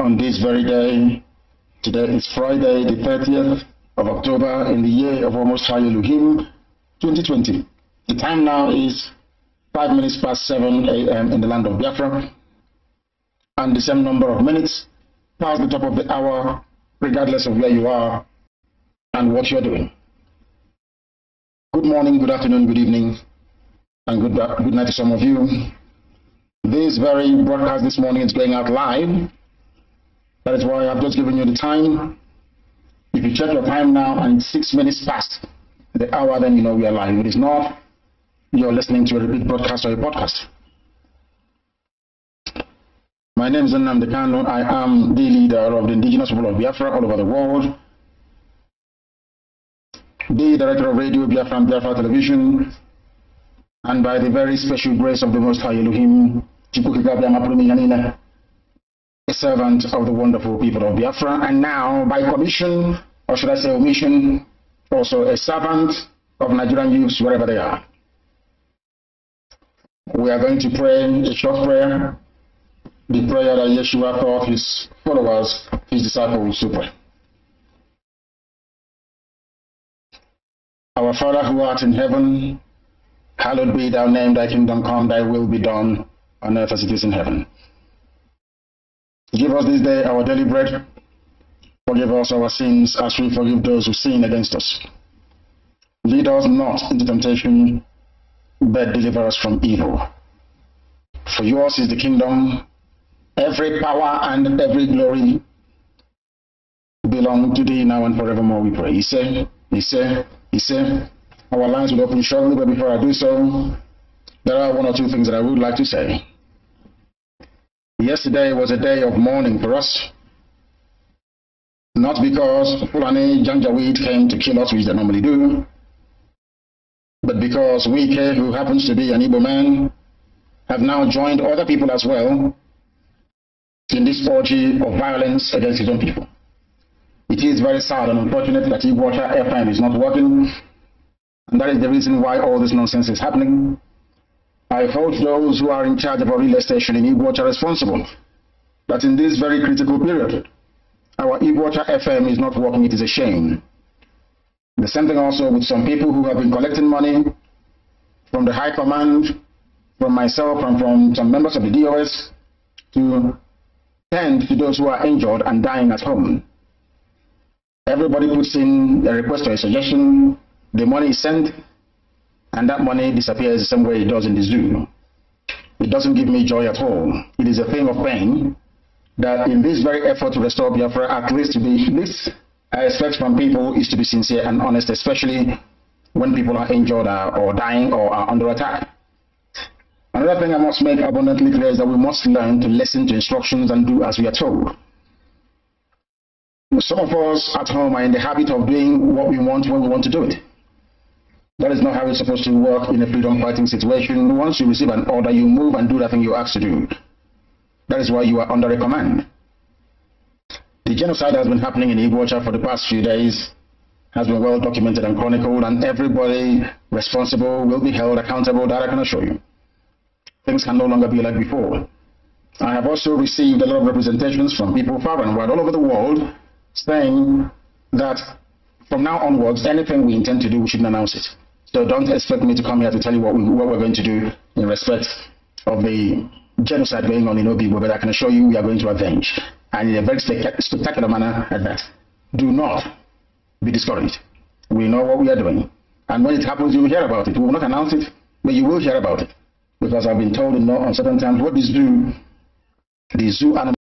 on this very day. Today is Friday, the 30th of October in the year of almost Elohim 2020. The time now is 5 minutes past 7 a.m. in the land of Biafra and the same number of minutes past the top of the hour, regardless of where you are and what you're doing. Good morning, good afternoon, good evening, and good, good night to some of you. This very broadcast this morning is going out live that is why I've just given you the time. If you check your time now and six minutes past the hour, then you know we are live. If it is not, you're listening to a repeat broadcast or a podcast. My name is Nnamdi Kanu. I am the leader of the indigenous people of Biafra all over the world. The director of Radio Biafra and Biafra Television. And by the very special grace of the Most High Elohim, a servant of the wonderful people of Biafra, and now by commission, or should I say omission, also a servant of Nigerian youths wherever they are. We are going to pray a short prayer, the prayer that Yeshua taught his followers, his disciples to pray. Our Father who art in heaven, hallowed be thy name, thy kingdom come, thy will be done on earth as it is in heaven. Give us this day our daily bread. Forgive us our sins as we forgive those who sin against us. Lead us not into temptation, but deliver us from evil. For yours is the kingdom, every power and every glory belong to thee now and forevermore, we pray. He said, He said, He said, our lines will open shortly, but before I do so, there are one or two things that I would like to say. Yesterday was a day of mourning for us. Not because Fulani Janjaweed came to kill us, which they normally do, but because Wike, who happens to be an Igbo man, have now joined other people as well in this orgy of violence against his own people. It is very sad and unfortunate that Water FM is not working, and that is the reason why all this nonsense is happening. I hold those who are in charge of our relay station in Igwater responsible that in this very critical period, our Igwater FM is not working. It is a shame. The same thing also with some people who have been collecting money from the high command, from myself and from some members of the DOS to tend to those who are injured and dying at home. Everybody puts in a request or a suggestion, the money is sent, and that money disappears the same way it does in the zoo. It doesn't give me joy at all. It is a thing of pain that in this very effort to restore Biafra, at least to be, least I expect from people is to be sincere and honest, especially when people are injured or dying or are under attack. Another thing I must make abundantly clear is that we must learn to listen to instructions and do as we are told. Some of us at home are in the habit of doing what we want when we want to do it. That is not how it's supposed to work in a freedom fighting situation. Once you receive an order, you move and do the thing you're asked to do. That is why you are under a command. The genocide has been happening in Iguacha for the past few days, has been well documented and chronicled, and everybody responsible will be held accountable, that I can assure you. Things can no longer be like before. I have also received a lot of representations from people far and wide all over the world saying that from now onwards, anything we intend to do, we should announce it. So don't expect me to come here to tell you what, we, what we're going to do in respect of the genocide going on in Obigbo, but I can assure you we are going to avenge. And in a very spectacular manner at that. Do not be discouraged. We know what we are doing. And when it happens, you will hear about it. We will not announce it, but you will hear about it. Because I've been told in no uncertain times what this do, the zoo animal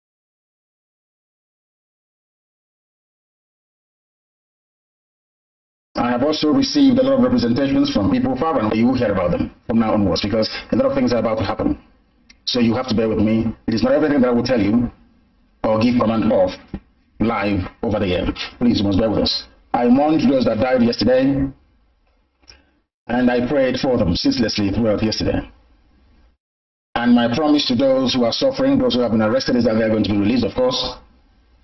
have also received a lot of representations from people far and you will hear about them from now onwards because a lot of things are about to happen. So you have to bear with me. It is not everything that I will tell you or give command of live over the air. Please, you must bear with us. I mourned those that died yesterday and I prayed for them ceaselessly throughout yesterday. And my promise to those who are suffering, those who have been arrested, is that they are going to be released, of course.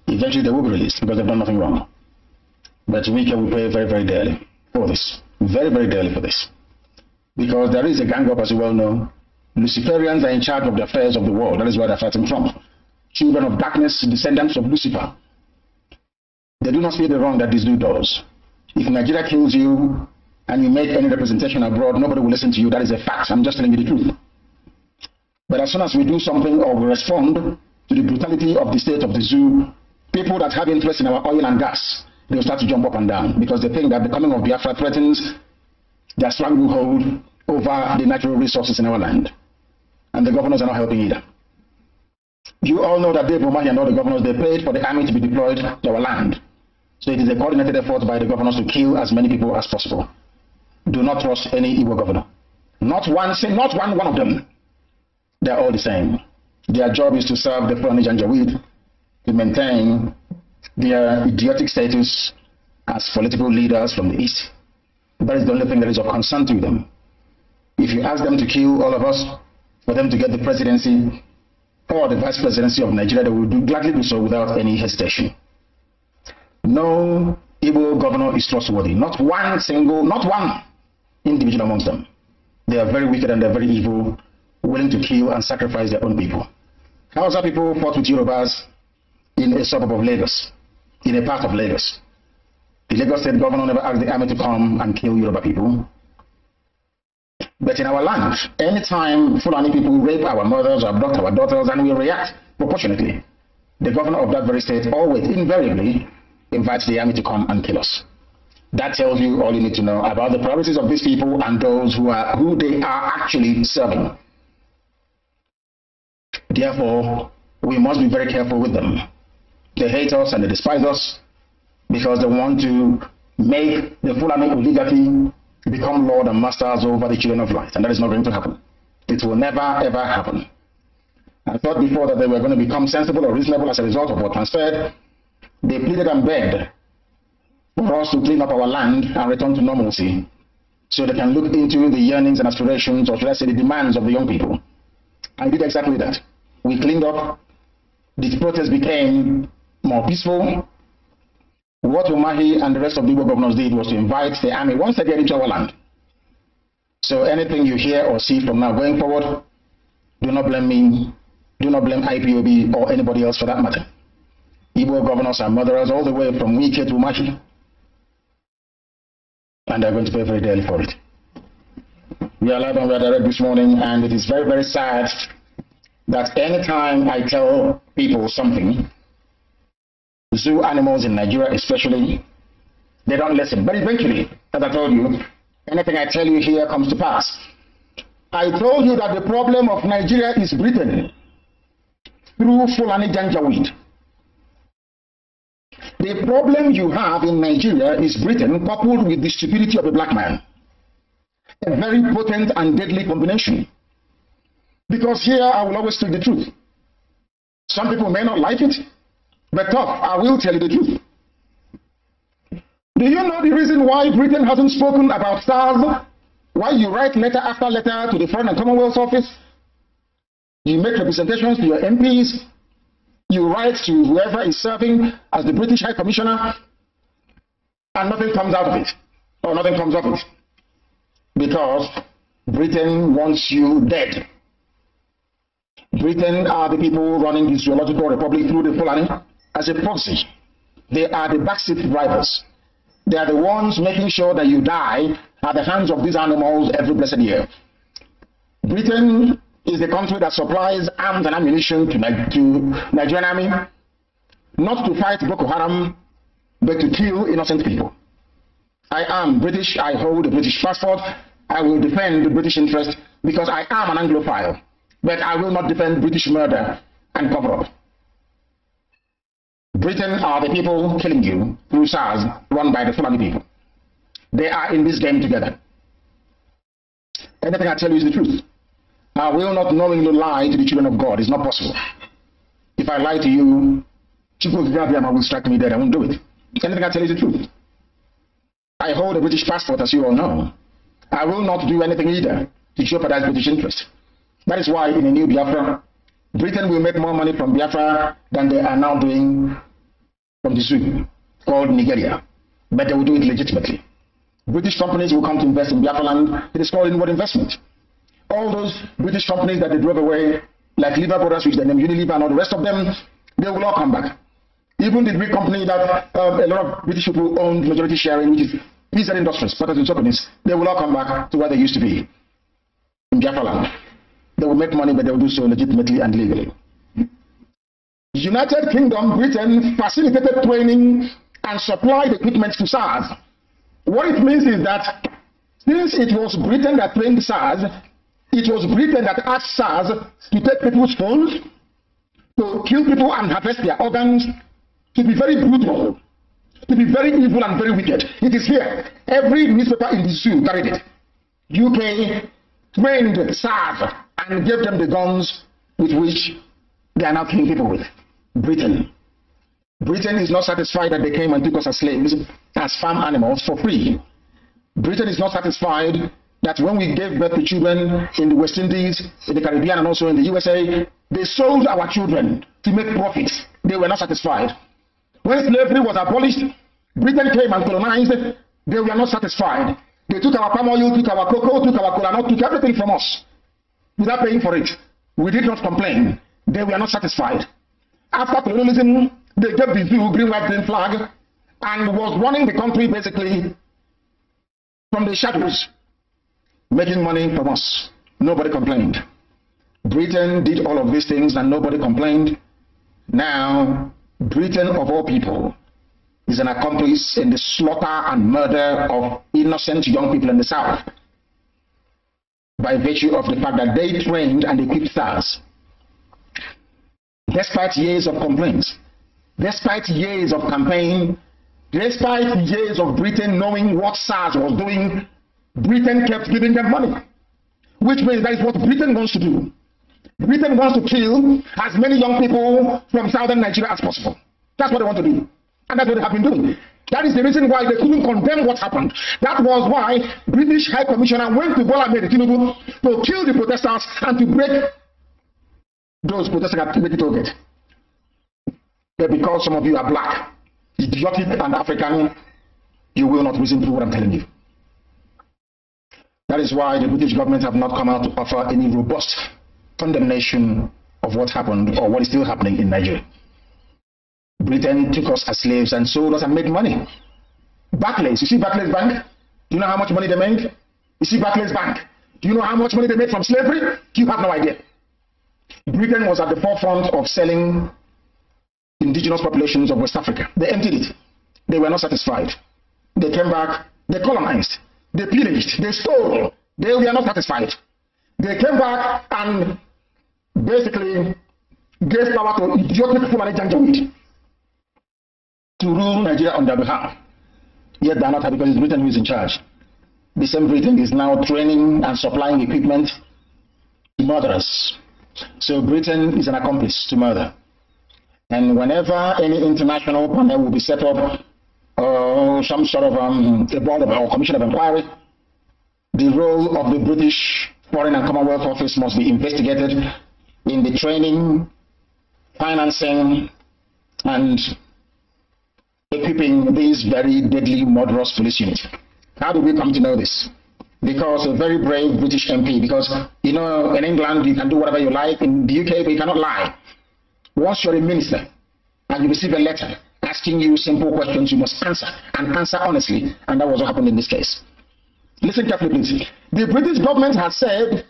Eventually, they will be released because they've done nothing wrong. But we can pay very, very dearly for this. Very, very dearly for this. Because there is a gang up, as you well know. Luciferians are in charge of the affairs of the world. That is where they're fighting from. children of darkness, descendants of Lucifer. They do not see the wrong that this dude does. If Nigeria kills you and you make any representation abroad, nobody will listen to you. That is a fact. I'm just telling you the truth. But as soon as we do something or we respond to the brutality of the state of the zoo, people that have interest in our oil and gas, they'll start to jump up and down because they think that the coming of Biafra threatens their stranglehold over the natural resources in our land. And the governors are not helping either. You all know that Dave Umahi and all the governors, they paid for the army to be deployed to our land. So it is a coordinated effort by the governors to kill as many people as possible. Do not trust any Igbo governor. Not one, not one, one of them. They're all the same. Their job is to serve the Fulani Janjaweed, to maintain their idiotic status as political leaders from the East. That is the only thing that is of concern to them. If you ask them to kill all of us, for them to get the presidency or the vice presidency of Nigeria, they will do, gladly do so without any hesitation. No Igbo governor is trustworthy. Not one single, not one individual amongst them. They are very wicked and they're very evil, willing to kill and sacrifice their own people. Hausa people fought with Yorubas in a suburb of Lagos, in a part of Lagos. The Lagos state governor never asked the army to come and kill Yoruba people. But in our land, anytime Fulani people rape our mothers or abduct our daughters and we react proportionately, the governor of that very state always, invariably, invites the army to come and kill us. That tells you all you need to know about the priorities of these people and those who are who they are actually serving. Therefore, we must be very careful with them. They hate us and they despise us because they want to make the Fulani oligarchy become Lord and masters over the children of light. And that is not going to happen. It will never, ever happen. I thought before that they were going to become sensible or reasonable as a result of what transpired. They pleaded and begged for us to clean up our land and return to normalcy so they can look into the yearnings and aspirations, or should I say the demands of the young people. I did exactly that. We cleaned up. The protest became more peaceful. What Umahi and the rest of the Igbo governors did was to invite the army once again into our land. So anything you hear or see from now going forward, do not blame me, do not blame IPOB or anybody else for that matter. Igbo governors are murderers all the way from Wike to Umahi. And they're going to pay very dearly for it. We are live and we are direct this morning, and it is very, very sad that anytime I tell people something, zoo animals in Nigeria especially, they don't listen. But eventually, as I told you, anything I tell you here comes to pass. I told you that the problem of Nigeria is Britain through Fulani Janjaweed. The problem you have in Nigeria is Britain coupled with the stupidity of a black man. A very potent and deadly combination. Because here I will always speak the truth. Some people may not like it, but tough, I will tell you the truth. Do you know the reason why Britain hasn't spoken about SARS? Why you write letter after letter to the Foreign and Commonwealth Office? You make representations to your MPs. You write to whoever is serving as the British High Commissioner, and nothing comes out of it, or nothing comes out of it. Because Britain wants you dead. Britain are the people running the zoological republic through the Fulani as a proxy. They are the backseat drivers. They are the ones making sure that you die at the hands of these animals every blessed year. Britain is the country that supplies arms and ammunition to, to Nigerian army, not to fight Boko Haram, but to kill innocent people. I am British, I hold a British passport, I will defend the British interest because I am an Anglophile, but I will not defend British murder and cover up. Britain are the people killing you through SARS run by the Fulani people. They are in this game together. Anything I tell you is the truth. I will not knowingly lie to the children of God. It's not possible. If I lie to you, Chukwukabiama will strike me dead. I won't do it. Anything I tell you is the truth. I hold a British passport, as you all know. I will not do anything either to jeopardize British interest. That is why in a new Biafra, Britain will make more money from Biafra than they are now doing from the zoo called Nigeria. But they will do it legitimately. British companies will come to invest in Biafra land. It is called inward investment. All those British companies that they drove away like Lever Brothers, which the name Unilever and all the rest of them, they will all come back. Even the big company that um, a lot of British people own majority sharing, which is PZ Industries, Potters and companies, they will all come back to where they used to be in Biafra land. They will make money, but they will do so legitimately and legally. United Kingdom, Britain facilitated training and supplied equipment to SARS. What it means is that since it was Britain that trained SARS, it was Britain that asked SARS to take people's phones, to kill people and harvest their organs, to be very brutal, to be very evil and very wicked. It is here. Every newspaper in the zoo carried it. UK trained SARS and gave them the guns with which they are now killing people with. Britain. Britain is not satisfied that they came and took us as slaves, as farm animals for free. Britain is not satisfied that when we gave birth to children in the West Indies, in the Caribbean, and also in the USA, they sold our children to make profits. They were not satisfied. When slavery was abolished, Britain came and colonized. They were not satisfied. They took our palm oil, took our cocoa, took our cola took everything from us without paying for it. We did not complain. They were not satisfied. After colonialism, they gave the zoo green, white, green flag and was running the country basically from the shadows, making money from us. Nobody complained. Britain did all of these things and nobody complained. Now, Britain, of all people, is an accomplice in the slaughter and murder of innocent young people in the South by virtue of the fact that they trained and equipped SARS despite years of complaints, despite years of campaign, despite years of Britain knowing what SARS was doing, Britain kept giving them money, which means that is what Britain wants to do. Britain wants to kill as many young people from southern Nigeria as possible. That's what they want to do. And that's what they have been doing. That is the reason why they couldn't condemn what happened. That was why British High Commissioner went to Bola Tinubu to kill the protesters and to break those protesting at Timothy Toget. But because some of you are black, idiotic and African, you will not listen to what I'm telling you. That is why the British government have not come out to offer any robust condemnation of what happened or what is still happening in Nigeria. Britain took us as slaves and sold us and made money. Barclays, you see Barclays Bank? Do you know how much money they made? You see Barclays Bank? Do you know how much money they made from slavery? You have no idea. Britain was at the forefront of selling indigenous populations of West Africa. They emptied it. They were not satisfied. They came back, they colonized, they pillaged, they stole. They were not satisfied. They came back and basically gave power to idiotic Fulani Janjaweed to rule Nigeria on their behalf. Yet they are not happy because it's Britain who is in charge. The same Britain is now training and supplying equipment to murderers so Britain is an accomplice to murder. And whenever any international panel will be set up, or some sort of um, a board or commission of inquiry, the role of the British Foreign and Commonwealth Office must be investigated in the training, financing, and equipping these very deadly murderous police units. How do we come to know this? Because a very brave British MP, because you know in England you can do whatever you like, in the UK you cannot lie. Once you're a minister and you receive a letter asking you simple questions, you must answer and answer honestly, and that was what happened in this case. Listen carefully, please. The British government has said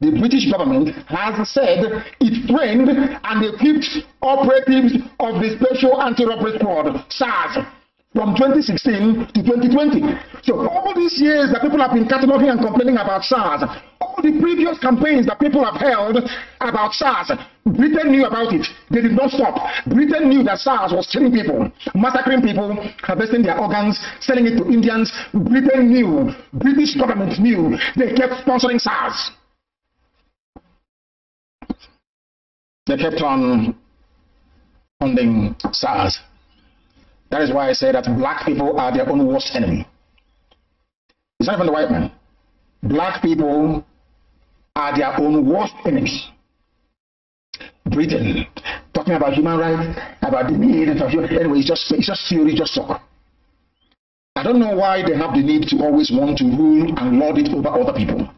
the British government has said it trained and equipped operatives of the Special Anti-Robbery Squad, SARS, from 2016 to 2020. So all these years that people have been cataloging and complaining about SARS, all the previous campaigns that people have held about SARS, Britain knew about it. They did not stop. Britain knew that SARS was killing people, massacring people, harvesting their organs, selling it to Indians. Britain knew. British government knew. They kept sponsoring SARS. They kept on funding SARS. That is why I say that black people are their own worst enemy. It's not even the white man. Black people are their own worst enemies. Britain, talking about human rights, about the need of human anyway, it's just it's just theory, just talk. I don't know why they have the need to always want to rule and lord it over other people.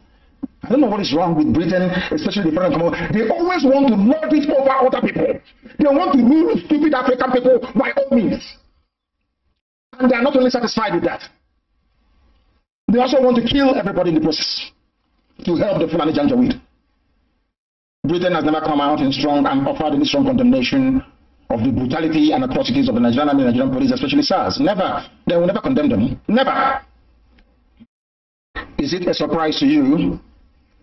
I don't know what is wrong with Britain, especially the foreign commonwealth. They always want to lord it over other people. They want to rule stupid African people by all means. And they are not only satisfied with that, they also want to kill everybody in the process to help the Fulani Janjaweed. Britain has never come out in strong and offered any strong condemnation of the brutality and atrocities of the Nigerian and Nigerian police, especially SARS. Never. They will never condemn them. Never. Is it a surprise to you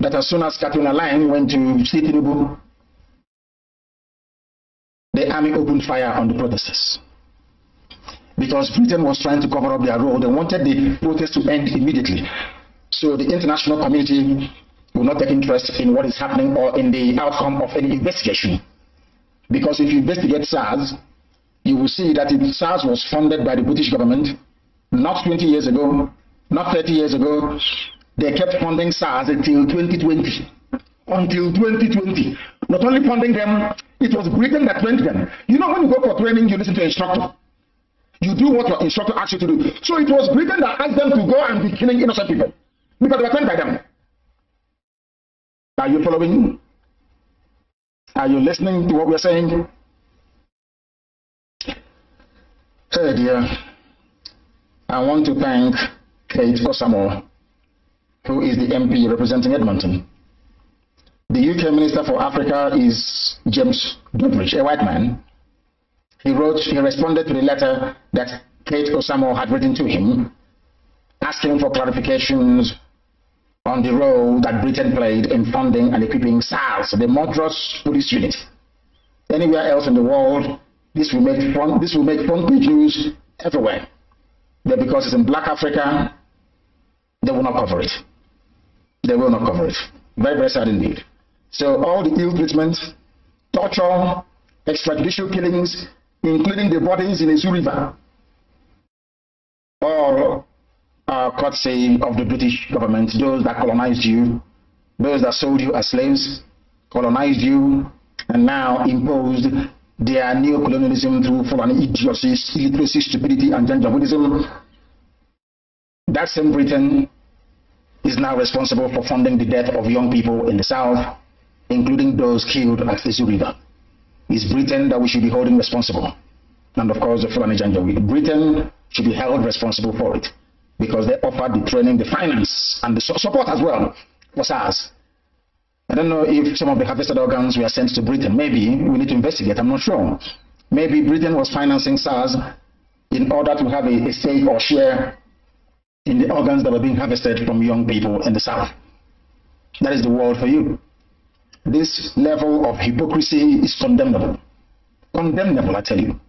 that as soon as Catriona Laing went to see Tinubu, the army opened fire on the protesters? Because Britain was trying to cover up their role. They wanted the protest to end immediately. So the international community will not take interest in what is happening or in the outcome of any investigation. Because if you investigate SARS, you will see that SARS was funded by the British government not 20 years ago, not 30 years ago. They kept funding SARS until 2020. Until 2020. Not only funding them, it was Britain that trained them. You know, when you go for training, you listen to instructor. You do what your instructor asks you to do. So it was Britain that asked them to go and be killing innocent people because they were trained by them. Are you following? Are you listening to what we're saying? Hey dear, I want to thank Kate Osamor, who is the MP representing Edmonton. The UK Minister for Africa is James Duddridge, a white man. He wrote, he responded to the letter that Kate Osamor had written to him, asking for clarifications on the role that Britain played in funding and equipping SARS, the murderous police unit. Anywhere else in the world, this will make front, this will make front news everywhere. But because it's in black Africa, they will not cover it. They will not cover it. Very, very sad indeed. So all the ill treatment, torture, extrajudicial killings, including the bodies in the River, all uh, courtesy of the British government, those that colonized you, those that sold you as slaves, colonized you, and now imposed their neo-colonialism through foreign idiocy, illiteracy, stupidity, and Janjaweedism. That same Britain is now responsible for funding the death of young people in the South, including those killed at the River. It's Britain that we should be holding responsible. And of course, the Fulani Janjaweed. Britain should be held responsible for it because they offered the training, the finance, and the support as well for SARS. I don't know if some of the harvested organs were sent to Britain. Maybe we need to investigate. I'm not sure. Maybe Britain was financing SARS in order to have a, a stake or share in the organs that were being harvested from young people in the South. That is the world for you. This level of hypocrisy is condemnable. Condemnable, I tell you.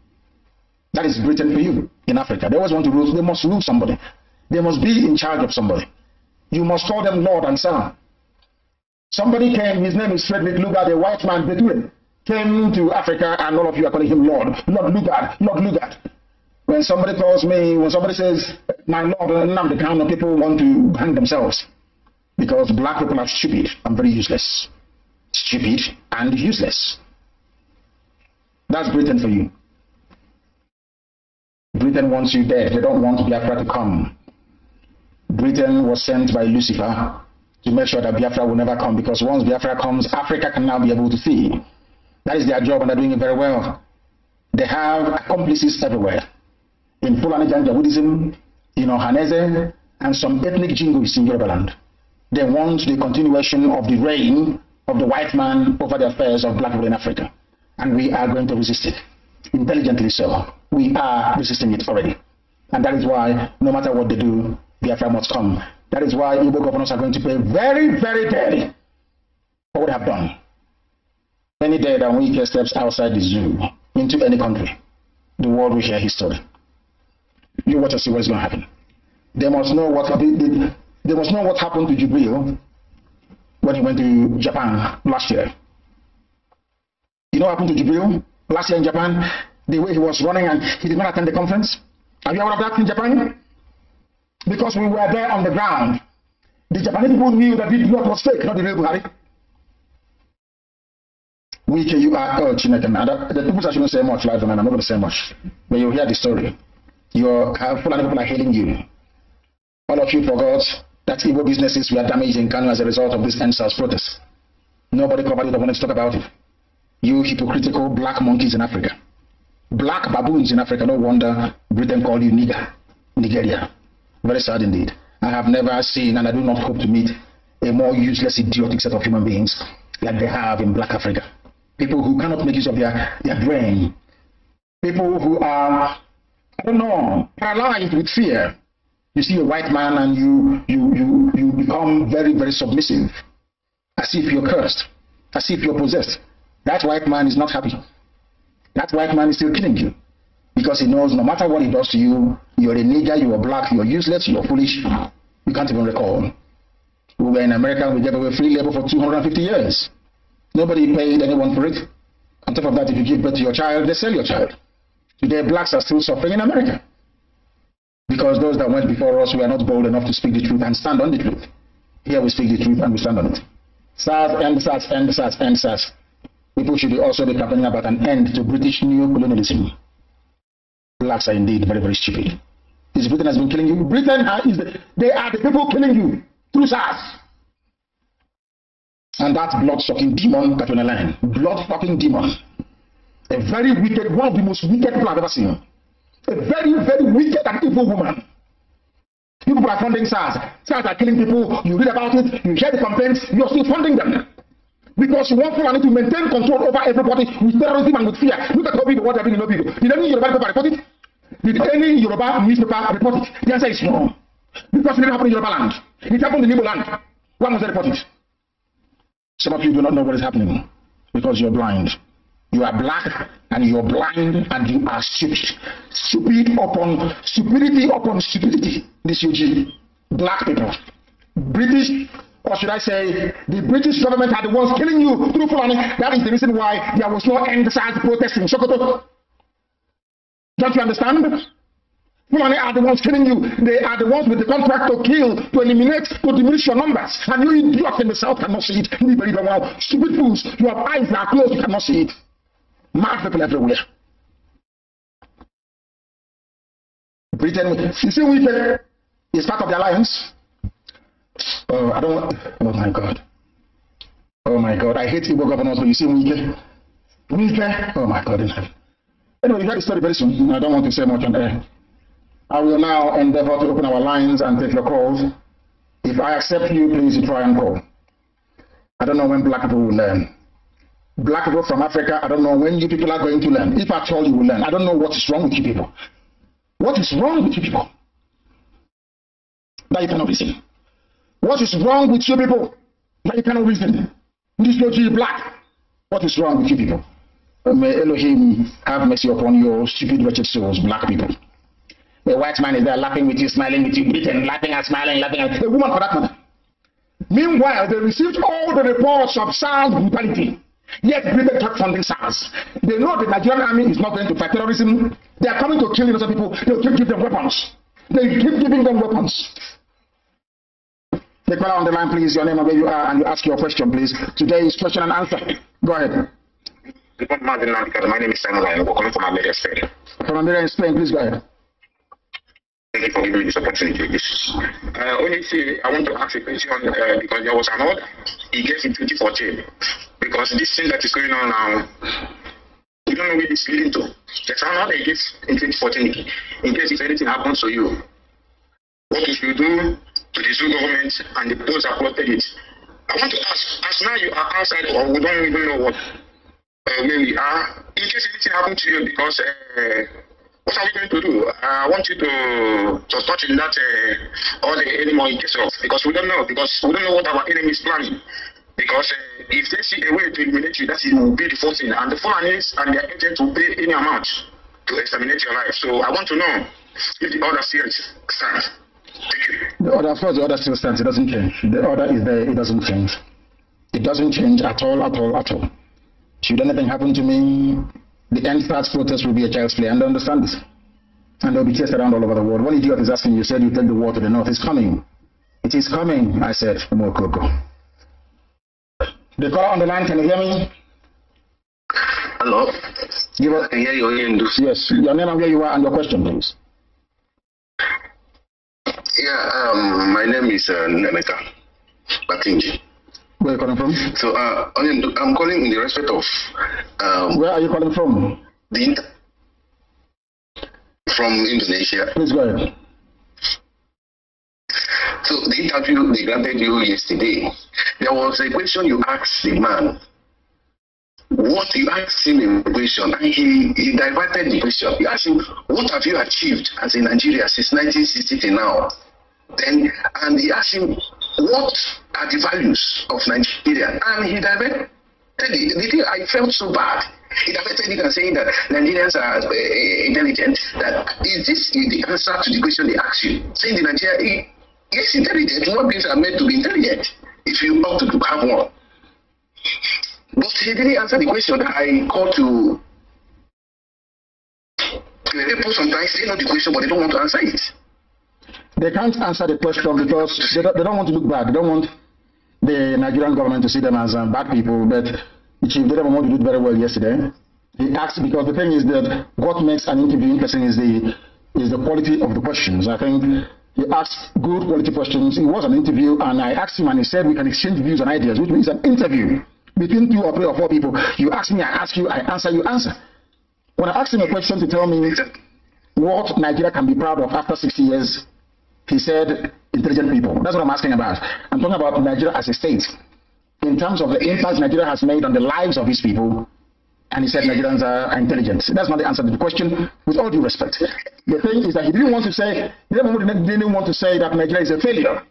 That is Britain for you in Africa. They always want to rule, they must rule somebody. They must be in charge of somebody. You must call them Lord and Son. Somebody came, his name is Frederick Lugard, a white man, Bedouin, came to Africa and all of you are calling him Lord. Lord Lugard, Lord Lugard. When somebody calls me, when somebody says, my Lord, I'm the kind of people want to hang themselves. Because black people are stupid and very useless. Stupid and useless. That's Britain for you. Britain wants you dead. They don't want Biafra to come. Britain was sent by Lucifer to make sure that Biafra will never come because once Biafra comes, Africa can now be able to see. That is their job and they're doing it very well. They have accomplices everywhere. In Fulani Janjaweedism, in Ohanaeze, and some ethnic jingoists in Yoruba They want the continuation of the reign of the white man over the affairs of black people in Africa. And we are going to resist it. Intelligently so. We are resisting it already. And that is why, no matter what they do, the Biafra must come. That is why Igbo governors are going to pay very, very dearly for what they have done. Any day that we Wike steps outside the zoo into any country, the world will hear his story. You watch and see what's going to happen. They must know what they, they, they must know what happened to Jibril when he went to Japan last year. You know what happened to Jibril last year in Japan? The way he was running and he did not attend the conference. Have you ever of that in Japan? because we were there on the ground. The Japanese people knew that this blood was fake, not the real Buhari. We can you are oh Chineke. The people shouldn't say much and I'm not going to say much. But you'll hear the story. Your uh, Fulani people are hailing you. All of you forgot that Igbo businesses were damaged in Kano as a result of this NSAS protest. Nobody covered it or wanted to talk about it. You hypocritical black monkeys in Africa. Black baboons in Africa. No wonder Britain called you nigger. Nigeria. Very sad indeed. I have never seen, and I do not hope to meet, a more useless, idiotic set of human beings like they have in black Africa. People who cannot make use of their, their brain. People who are, I don't know, paralyzed with fear. You see a white man and you, you, you, you become very, very submissive, as if you're cursed, as if you're possessed. That white man is not happy. That white man is still killing you because he knows no matter what he does to you, you're a nigger, you're black, you're useless, you're foolish. You can't even recall. We were in America, we gave away free labor for 250 years. Nobody paid anyone for it. On top of that, if you give birth to your child, they sell your child. Today, blacks are still suffering in America. Because those that went before us were not bold enough to speak the truth and stand on the truth. Here we speak the truth and we stand on it. SARS, end SARS, end SARS, end SARS. People should also be campaigning about an end to British neo-colonialism. Blacks are indeed very, very stupid. Is Britain has been killing you? Britain are, is the, they are the people killing you through SARS. And that blood-sucking demon, Catriona Laing, blood-sucking demon, a very wicked, one of the most wicked people I've ever seen. A very, very wicked and evil woman. People are funding SARS. SARS are killing people. You read about it, you hear the complaints, you're still funding them. Because you want Fulani to maintain control over everybody with terrorism and with fear. Look at how big the war happening in people. Did any Yoruba paper report it? Did any Yoruba newspaper report it? The answer is no. Because it didn't happen in Yoruba land. It happened in Igbo land. They report it? Some of you do not know what is happening because you're blind. You are black and you're blind and you are stupid. Stupid upon stupidity upon stupidity. This UG. Black people. British or should I say, the British government are the ones killing you through Fulani. That is the reason why there was no end SARS protest in Sokoto. Don't you understand? Fulani are the ones killing you. They are the ones with the contract to kill, to eliminate, to diminish your numbers. And you idiots in the south cannot see it. You. Stupid fools. Your eyes are closed. You cannot see it. Mad people everywhere. Britain, you see, we is part of the alliance. Oh, I don't. Oh my God. Oh my God. I hate Igbo governors, but you see Wike. Wike. Oh my God. Anyway, you heard the story very soon. I don't want to say much on air. I will now endeavor to open our lines and take your calls. If I accept you, please try and call. I don't know when black people will learn. Black people from Africa, I don't know when you people are going to learn. If at all you will learn, I don't know what is wrong with you people. What is wrong with you people? That you cannot reason. What is wrong with you people? That you cannot reason. This is black. What is wrong with you people? May Elohim have mercy upon your stupid, wretched souls, black people. The white man is there laughing with you, smiling with you, Britain, laughing and smiling, laughing at a woman for that matter. Meanwhile, they received all the reports of SARS brutality. Yet Britain kept funding SARS. They know the Nigerian army is not going to fight terrorism. They are coming to kill innocent people. They'll keep giving them weapons. They keep giving them weapons. The caller on the line, please, your name and where you are, and you ask your question, please. Today is question and answer. Go ahead. My name is Simon Lyon. We're calling from America, Spain. From America, Spain, please go ahead. For this opportunity. This, uh, only see, I want to ask a question uh, because there was an order he gave in 2014. Because this thing that is going on now, we don't know where it's leading to. There's an order he gave in 2014 in case if anything happens to you. What if you do to the zoo government and the those that plotted it? I want to ask, as now you are outside or we don't even know what uh, where we are, in case anything happens to you because uh, what are we going to do? I want you to to touch in that uh, all the anymore in case of because we don't know because we don't know what our enemy is planning. Because uh, if they see a way to eliminate you, that will be the first thing. And the Fulanis and their agents will pay any amount to exterminate your life. So I want to know if the order still stands. Thank you. The order, of course, the order still stands. It doesn't change. The order is there. It doesn't change. It doesn't change at all, at all, at all. Should anything happen to me, the end SARS protest will be a child's play, and I understand this. And they'll be chased around all over the world. One idiot is asking you, said you take the war to the north. It's coming. It is coming, I said, Mokoko. The caller on the line, can you hear me? Hello? Give us, I can hear you, Indus. yes, your name and where you are and your question, please. Yeah, um, my name is uh, Nemeka Batinji. Where are you calling from? So uh, I'm calling in the respect of. Um, Where are you calling from? The from Indonesia. Please go ahead. So the interview they granted you yesterday, there was a question you asked the man. What you asked him a question, and he, he diverted the question. You asked him, What have you achieved as a Nigeria since 1960 to now? Then, and he asked him, What are the values of Nigeria? And he diverted the, the thing I felt so bad. He diverted it and saying that Nigerians are uh, intelligent. That is this the answer to the question they asked you? Saying the Nigeria Yes, intelligent. Human beings are meant to be intelligent if you want to have one. But he didn't answer the question that I called to. People sometimes they know the question, but they don't want to answer it. They can't answer the question because they don't, they don't want to look back. They don't want the Nigerian government to see them as um, bad people. But Chief Dele Momodu did very well yesterday. He asked because the thing is that what makes an interview interesting is the is the quality of the questions. I think he asked good quality questions. It was an interview, and I asked him, and he said we can exchange views and ideas, which means an interview between two or three or four people. You ask me, I ask you, I answer, you answer. When I asked him a question to tell me what Nigeria can be proud of after 60 years, he said intelligent people. That's what I'm asking about. I'm talking about Nigeria as a state. In terms of the impact Nigeria has made on the lives of its people, and he said Nigerians are intelligent. That's not the answer to the question, with all due respect. The thing is that he didn't want to say, he didn't want to say that Nigeria is a failure.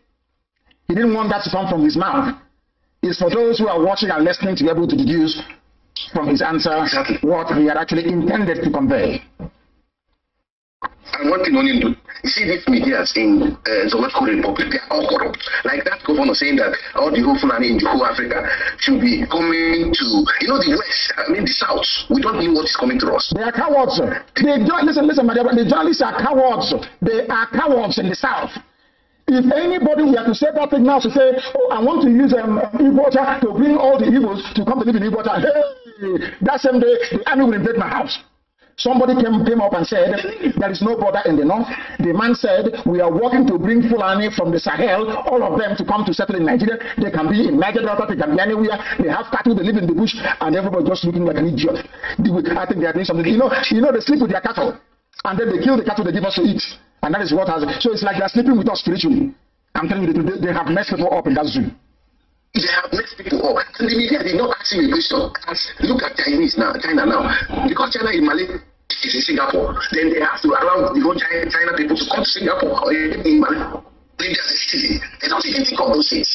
He didn't want that to come from his mouth. It's for those who are watching and listening to be able to deduce from his answer what he had actually intended to convey. And one thing only you see these media in uh, Zoological Republic, they are all corrupt. Like that governor saying that all the whole Fulani in the whole Africa should be coming to, you know, the West, I mean the South. We don't know what is coming to us. They are cowards. They don't, listen, listen, madam, the journalists are cowards. They are cowards in the South. If anybody were to say that thing now to say, oh, I want to use um, Igbo to bring all the evils to come to live in Igbo hey, that same day the army will invade my house. Somebody came, came up and said, There is no border in the north. The man said, We are working to bring Fulani from the Sahel, all of them to come to settle in Nigeria. They can be in Niger Delta, they can be anywhere. They have cattle, they live in the bush, and everybody just looking like an idiot. I think they are doing something. You know, you know, they sleep with their cattle, and then they kill the cattle they give us to eat. And that is what has. So it's like they are sleeping with us spiritually. I'm telling you, they, they have messed people up in that zoo. They have messed people up. The media did not ask him a question. Look at Chinese now, China now. Because China is Malay is in Singapore, then they have to allow the whole China, people to come to Singapore or in Malay. They don't even think of those things.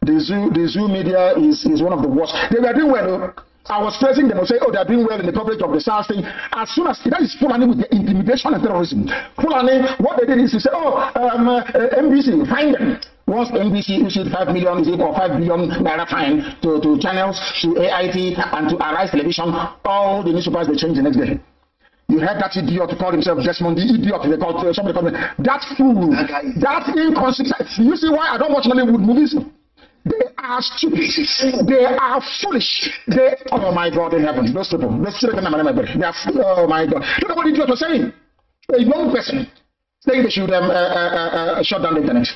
The zoo, the zoo media is, is one of the worst. They were doing well. I was praising them and say, oh, they're doing well in the coverage of the SARS thing. As soon as that is Fulani with the intimidation and terrorism. Fulani, what they did is to say, oh, um, uh, NBC, find them. Once NBC issued 5 million is or 5 billion naira fine to, to channels, to AIT, and to Arise Television, all the newspapers they changed the next day. You heard that idiot to call himself Desmond, the idiot they called somebody called me. That fool, that inconsiderate. You see why I don't watch Nollywood movies? They are stupid. They are foolish. They, oh my God in heaven, those people, those children, they are, oh my God. Look at what idiot was saying. A young person saying they should um, uh, uh, uh, shut down the internet.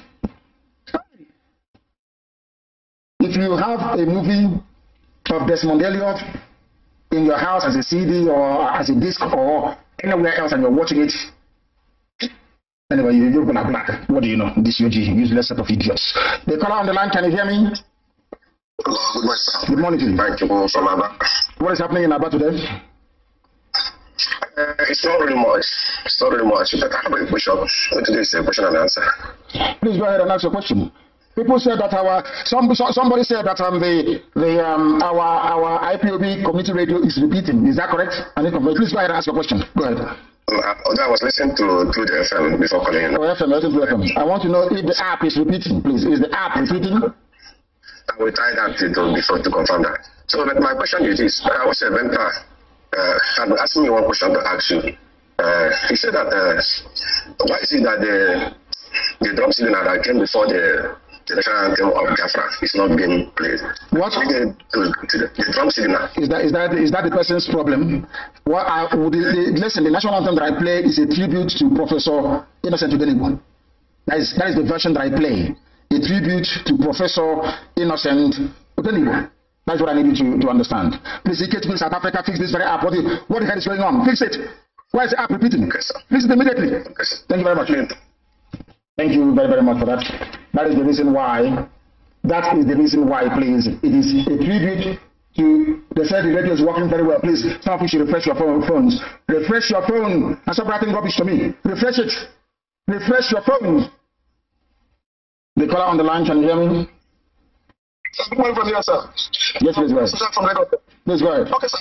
If you have a movie of Desmond Elliott in your house as a CD or as a disc or anywhere else and you're watching it, anyway, you, you're black, black. What do you know? This UG, useless set of idiots. The caller on the line, can you hear me? Hello, good morning, sir. Good morning to you. Thank you. What is happening in Aba today? Uh, it's not really much. It's not really much. But I have a question. What to do is a question and answer. Please go ahead and ask your question. People said that our some, somebody said that um, the the um, our our IPOB community radio is repeating. Is that correct? I need Please go ahead and ask your question. Go ahead. I was listening to to the FM before calling in. Oh, FM, listen to FM. I want to know if the app is repeating, please. Is the app repeating? I will try that to, before to confirm that. So my question is this: I was a Venta uh, had asked me one question to ask you. Uh, he said that uh, why is it that the the drum cylinder that came before the the national anthem of Biafra is not being played. What? The, the, the drum signal. Is that is that is that the person's problem? What I would the, the, listen, the national anthem that I play is a tribute to Professor Innocent Udenibu. That is, that is the version that I play. A tribute to Professor Innocent Otenibo. That's what I need you to, to understand. Please, EK South Africa, fix this very app. What the, what the hell is going on? Fix it. Why is the app repeating? Okay, sir. Fix it immediately. Okay, sir. Thank you very much. Thank you very, very much for that. That is the reason why. That is the reason why, please. It is a tribute to the said the radio is working very well. Please, some of you should refresh your phone, phones. Refresh your phone and stop writing rubbish to me. Refresh it. Refresh your phone. The caller on the line, can you hear me? Sir, good morning from here, sir. Yes, please go ahead. Sir, from Lagos. Please go ahead. Okay, sir.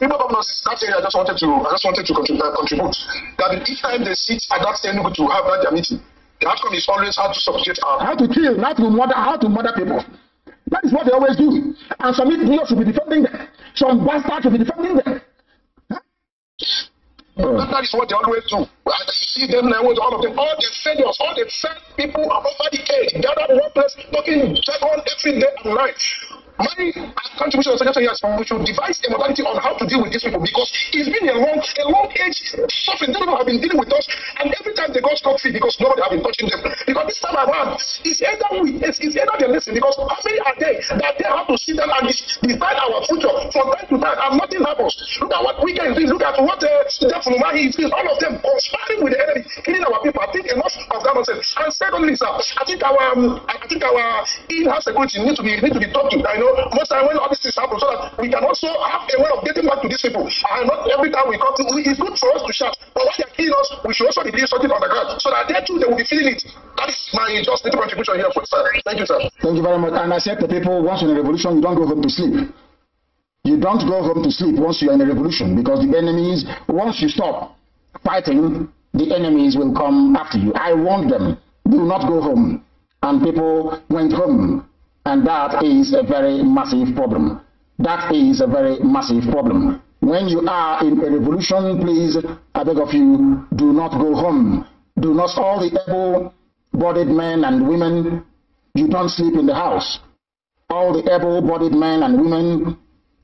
People governors that area. I just wanted to, I just wanted to contribute, uh, contribute that each time they sit at that table to have that their meeting, the outcome is always how to subjugate our. How to kill, not to murder, how to murder people. That is what they always do. And some idiots should be defending them. Some bastards should be defending them. Huh? Oh. That, that is what they always do. And you see them now with all of them, all the failures, all the fed people over the age, gathered one place, talking jargon every day and night. My contribution to suggestion here is we should devise a modality on how to deal with these people because it's been a long, a long age suffering. These people have been dealing with us, and every time they got scot free because nobody have been touching them. Because this time around, it's either we, it's, it's either they listen because how many are they that they have to sit down and decide our future from time to time and nothing happens. Look at what weekend is doing. Look at what uh, Jeff Lumahi is doing. All of them conspiring with the enemy, killing our people. I think enough of that nonsense. And secondly, sir, I think our um, I think our in-house security need to be need to be talked to. I know most time when all these things happen, so that we can also have a way of getting back to these people. And not every time we come to, it's good for us to shout, but when they're killing us, we should also be doing something on the ground, so that they too they will be feeling it. That is my just little contribution here for sir. Thank you, sir. Thank you very much. And I said to people, once in a revolution, you don't go home to sleep. You don't go home to sleep once you're in a revolution because the enemies, once you stop fighting, the enemies will come after you. I warned them, do not go home. And people went home. And that is a very massive problem. That is a very massive problem. When you are in a revolution, please, I beg of you, do not go home. Do not, all the able-bodied men and women, you don't sleep in the house. All the able-bodied men and women,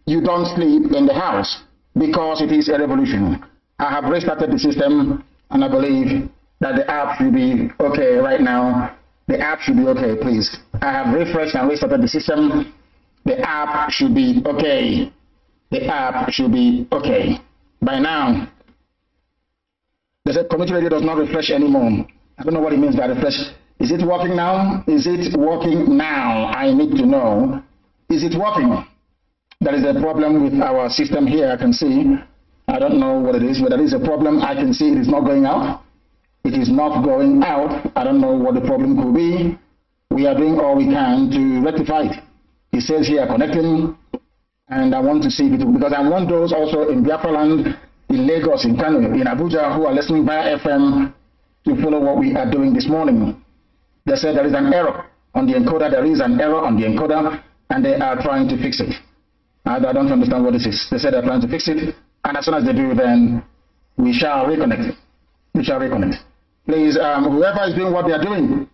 you don't sleep in the house because it is a revolution. I have restarted the system and I believe that the app will be okay right now. The app should be okay, please. I have refreshed and restarted the system. The app should be okay. The app should be okay. By now, they said community radio does not refresh anymore. I don't know what it means by refresh. Is it working now? Is it working now? I need to know. Is it working? There is a problem with our system here, I can see. I don't know what it is, but there is a problem. I can see it is not going out. It is not going out. I don't know what the problem could be. We are doing all we can to rectify it. He says here connecting, and I want to see it because I want those also in Biafra land, in Lagos, in Kano, in Abuja who are listening via FM to follow what we are doing this morning. They said there is an error on the encoder. There is an error on the encoder, and they are trying to fix it. I, I don't understand what this is. They said they're trying to fix it, and as soon as they do, then we shall reconnect. We shall reconnect. Please, um, whoever is doing what they are doing,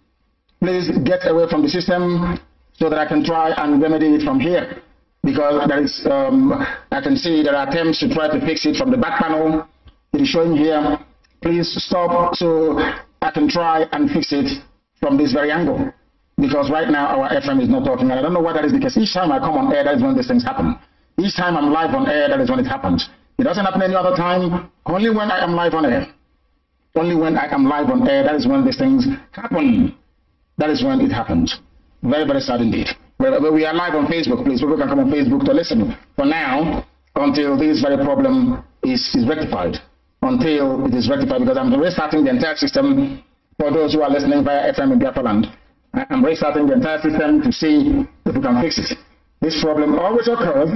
please get away from the system so that I can try and remedy it from here. Because there is, um, I can see there are attempts to try to fix it from the back panel. It is showing here. Please stop so I can try and fix it from this very angle. Because right now our FM is not talking. I don't know why that is because each time I come on air, that is when these things happen. Each time I'm live on air, that is when it happens. It doesn't happen any other time, only when I am live on air. Only when I am live on air, that is when these things happen. That is when it happens. Very, very sad indeed. But we are live on Facebook, please. People can come on Facebook to listen. For now, until this very problem is, is rectified. Until it is rectified, because I'm restarting the entire system for those who are listening via FM in Biafra land. I'm restarting the entire system to see if we can fix it. This problem always occurs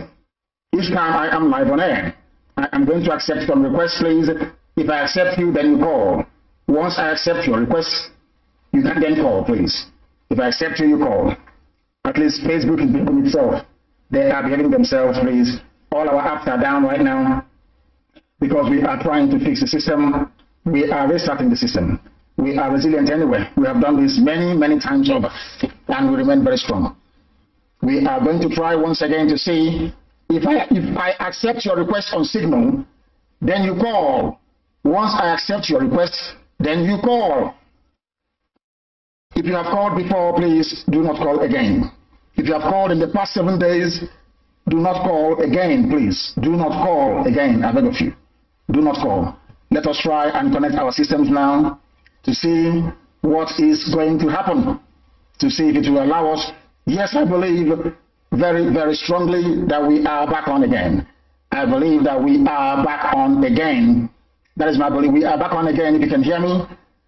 each time I am live on air. I am going to accept some requests, please. If I accept you, then you call. Once I accept your request, you can then call, please. If I accept you, you call. At least Facebook is behaving itself. They are behaving themselves, please. All our apps are down right now because we are trying to fix the system. We are restarting the system. We are resilient anyway. We have done this many, many times over, and we remain very strong. We are going to try once again to see if I, if I accept your request on Signal, then you call. Once I accept your request, then you call. If you have called before, please do not call again. If you have called in the past seven days, do not call again, please. Do not call again, I beg of you. Do not call. Let us try and connect our systems now to see what is going to happen, to see if it will allow us. Yes, I believe very, very strongly that we are back on again. I believe that we are back on again. That is my belief. We are back on again. If you can hear me,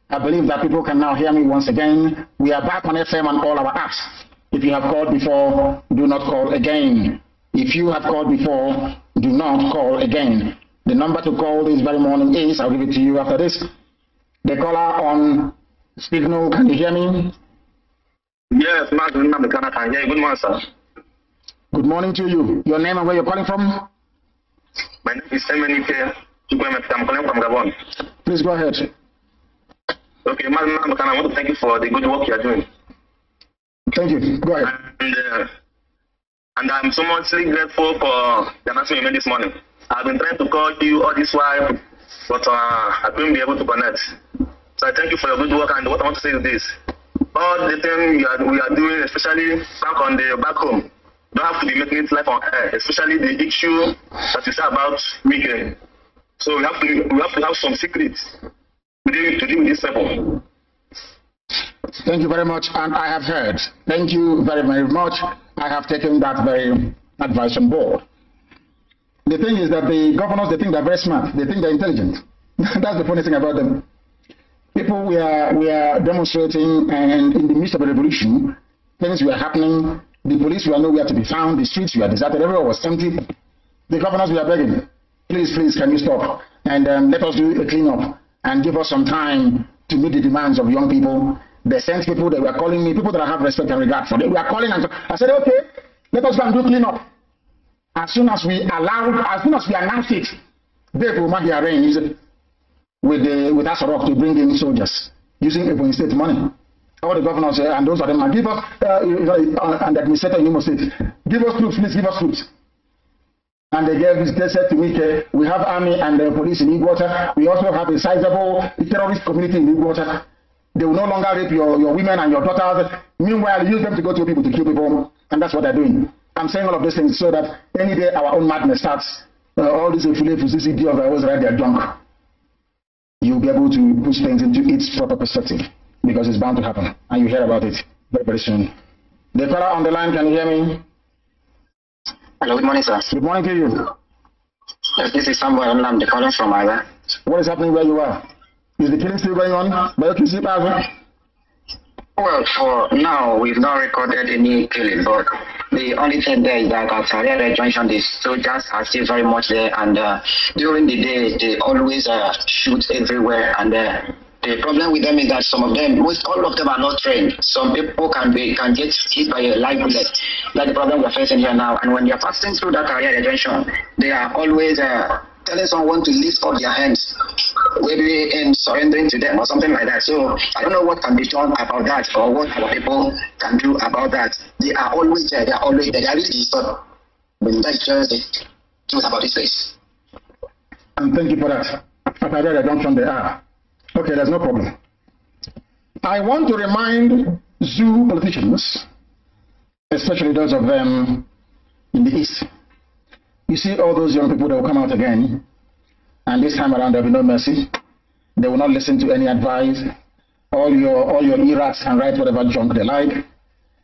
I believe that people can now hear me once again. We are back on FM and all our apps. If you have called before, do not call again. If you have called before, do not call again. The number to call this very morning is, I'll give it to you after this. The caller on signal, can you hear me? Yes, Martin can hear you. Good morning, sir. Good morning to you. Your name and where you're calling from? My name is Semenike Chukwuemeka. I'm calling from Gabon. Please go ahead. Okay, Nnamdi Kanu, I want to thank you for the good work you are doing. Thank you. Go ahead. And, uh, and I'm so muchly grateful for the announcement you made this morning. I've been trying to call you all this while, but uh, I couldn't be able to connect. So I thank you for your good work. And what I want to say is this: all the things we are, we are doing, especially back on the back home, don't have to be making it live on air. Especially the issue that you say about weekend. So we have to we have to have some secrets to with this people. Thank you very much, and I have heard. Thank you very, very much. I have taken that very advice on board. The thing is that the governors, they think they're very smart. They think they're intelligent. That's the funny thing about them. People we are, we are demonstrating, and in the midst of a revolution, things were happening. The police were nowhere to be found. The streets were deserted. Everywhere was empty. The governors were begging, please, please, can you stop? And um, let us do a cleanup and give us some time to meet the demands of young people. They sent people, that were calling me, people that I have respect and regard for. They were calling and I said, okay, let us go and do cleanup. As soon as we allowed, as soon as we announced it, Dave Umahi arranged with the with Aso Rock to bring in soldiers using Ebonyi State money. All the governors uh, and those of them, give us, uh, uh, and the administrator in Imo State, give us troops, please give us troops. And they gave they said to me, uh, we have army and uh, police in Igwater. We also have a sizable terrorist community in Igwater. They will no longer rape your, your women and your daughters. Meanwhile, use them to go to people to kill people, and that's what they're doing. I'm saying all of these things so that any day our own madness starts, uh, all these affiliates CCD of always write their junk. You'll be able to push things into its proper perspective because it's bound to happen, and you hear about it very, very soon. The caller on the line, can you hear me? Hello, good morning, sir. Good morning to you. Yes, this is Samuel Nnamdi calling from Iran. What is happening where you are? Is the killing still going on? By your Plaza? Well, for now, we've not recorded any killing, but the only thing there is that at Ariada Junction, the soldiers are still very much there, and uh, during the day, they always uh, shoot everywhere, and uh, the problem with them is that some of them, most all of them are not trained. Some people can be can get hit by a live bullet. That's the problem we're facing here now. And when you're passing through that area junction, they are always uh, telling someone to lift up their hands, maybe in surrendering to them or something like that. So I don't know what can be done about that or what our people can do about that. They are always there. They are always there. They are really disturbed. But that's just the truth about this place. And thank you for that. At Ariada Junction, they are. Okay, there's no problem. I want to remind zoo politicians, especially those of them in the east. You see all those young people that will come out again, and this time around there'll be no mercy. They will not listen to any advice. All your all your errats can write whatever junk they like.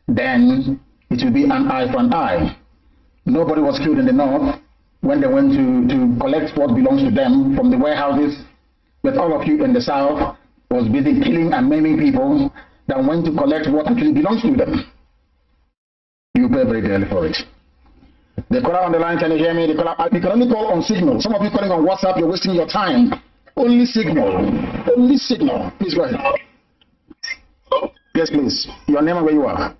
Then it will be an eye for an eye. Nobody was killed in the north when they went to, to collect what belongs to them from the warehouses but all of you in the south was busy killing and maiming people that went to collect what actually belongs to them. You pay very dearly for it. The caller on the line, can you hear me? The caller, you can only call on signal. Some of you calling on WhatsApp, you're wasting your time. Only signal. Only signal. Please go ahead. Yes, please. Your name and where you are.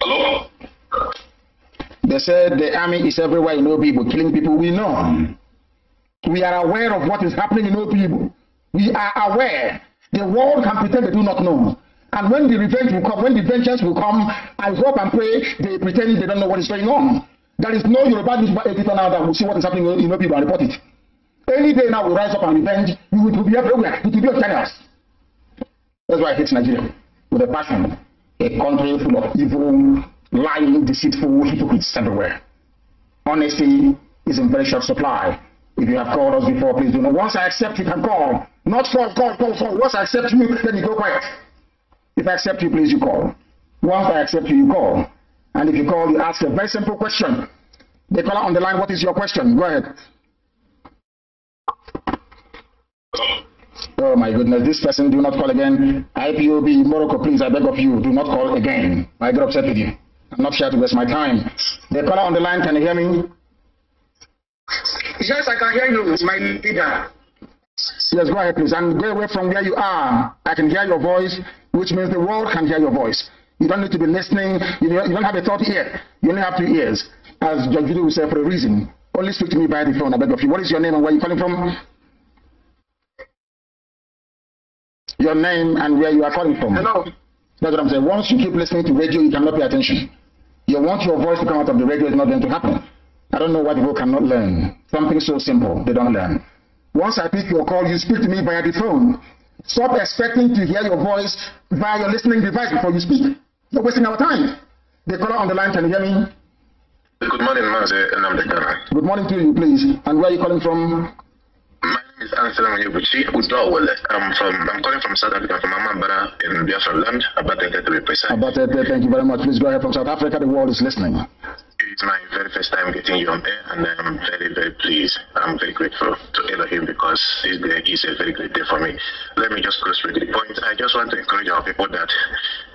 Hello? They said the army is everywhere in know people, killing people. We know. We are aware of what is happening in our people. We are aware. The world can pretend they do not know. And when the revenge will come, when the vengeance will come, I hope and pray they pretend they don't know what is going on. There is no Yoruba newspaper editor now that will see what is happening in our people and report it. Any day now will rise up and revenge. You will be everywhere. It will be on channels. That's why I hate Nigeria with a passion. A country full of evil, lying, deceitful hypocrites everywhere. Honesty is in very short supply. If you have called us before, please do not. Once I accept, you can call. Not call, call, call, call. Once I accept you, then you go quiet. If I accept you, please, you call. Once I accept you, you call. And if you call, you ask a very simple question. The caller on the line, what is your question? Go ahead. Oh my goodness, this person do not call again. IPOB Morocco, please, I beg of you, do not call again. I get upset with you. I'm not sure to waste my time. The caller on the line, can you hear me? Yes, I can hear you, It's my leader. Yes, go ahead, please. And go away from where you are. I can hear your voice, which means the world can hear your voice. You don't need to be listening. You don't have a third ear. You only have two ears. As Judge Judy will say, for a reason. Only speak to me by the phone, I beg of you. What is your name and where are you calling from? Your name and where you are calling from. Hello. That's what I'm saying. Once you keep listening to radio, you cannot pay attention. You want your voice to come out of the radio, it's not going to happen. I don't know why people cannot learn. Something so simple, they don't learn. Once I pick your call, you speak to me via the phone. Stop expecting to hear your voice via your listening device before you speak. You're wasting our time. The caller on the line, can you hear me? Good morning, Maze Namdekana. Good morning to you, please. And where are you calling from? My name is Anselm Onyebuchi Udowale. I'm from I'm calling from South Africa, from Anambra in Biafra land, Abatete to be precise. Abatete, thank you very much. Please go ahead from South Africa. The world is listening. It's my very first time getting you on air, and I'm very, very pleased. I'm very grateful to Elohim because this day is a very great day for me. Let me just go straight to the point. I just want to encourage our people that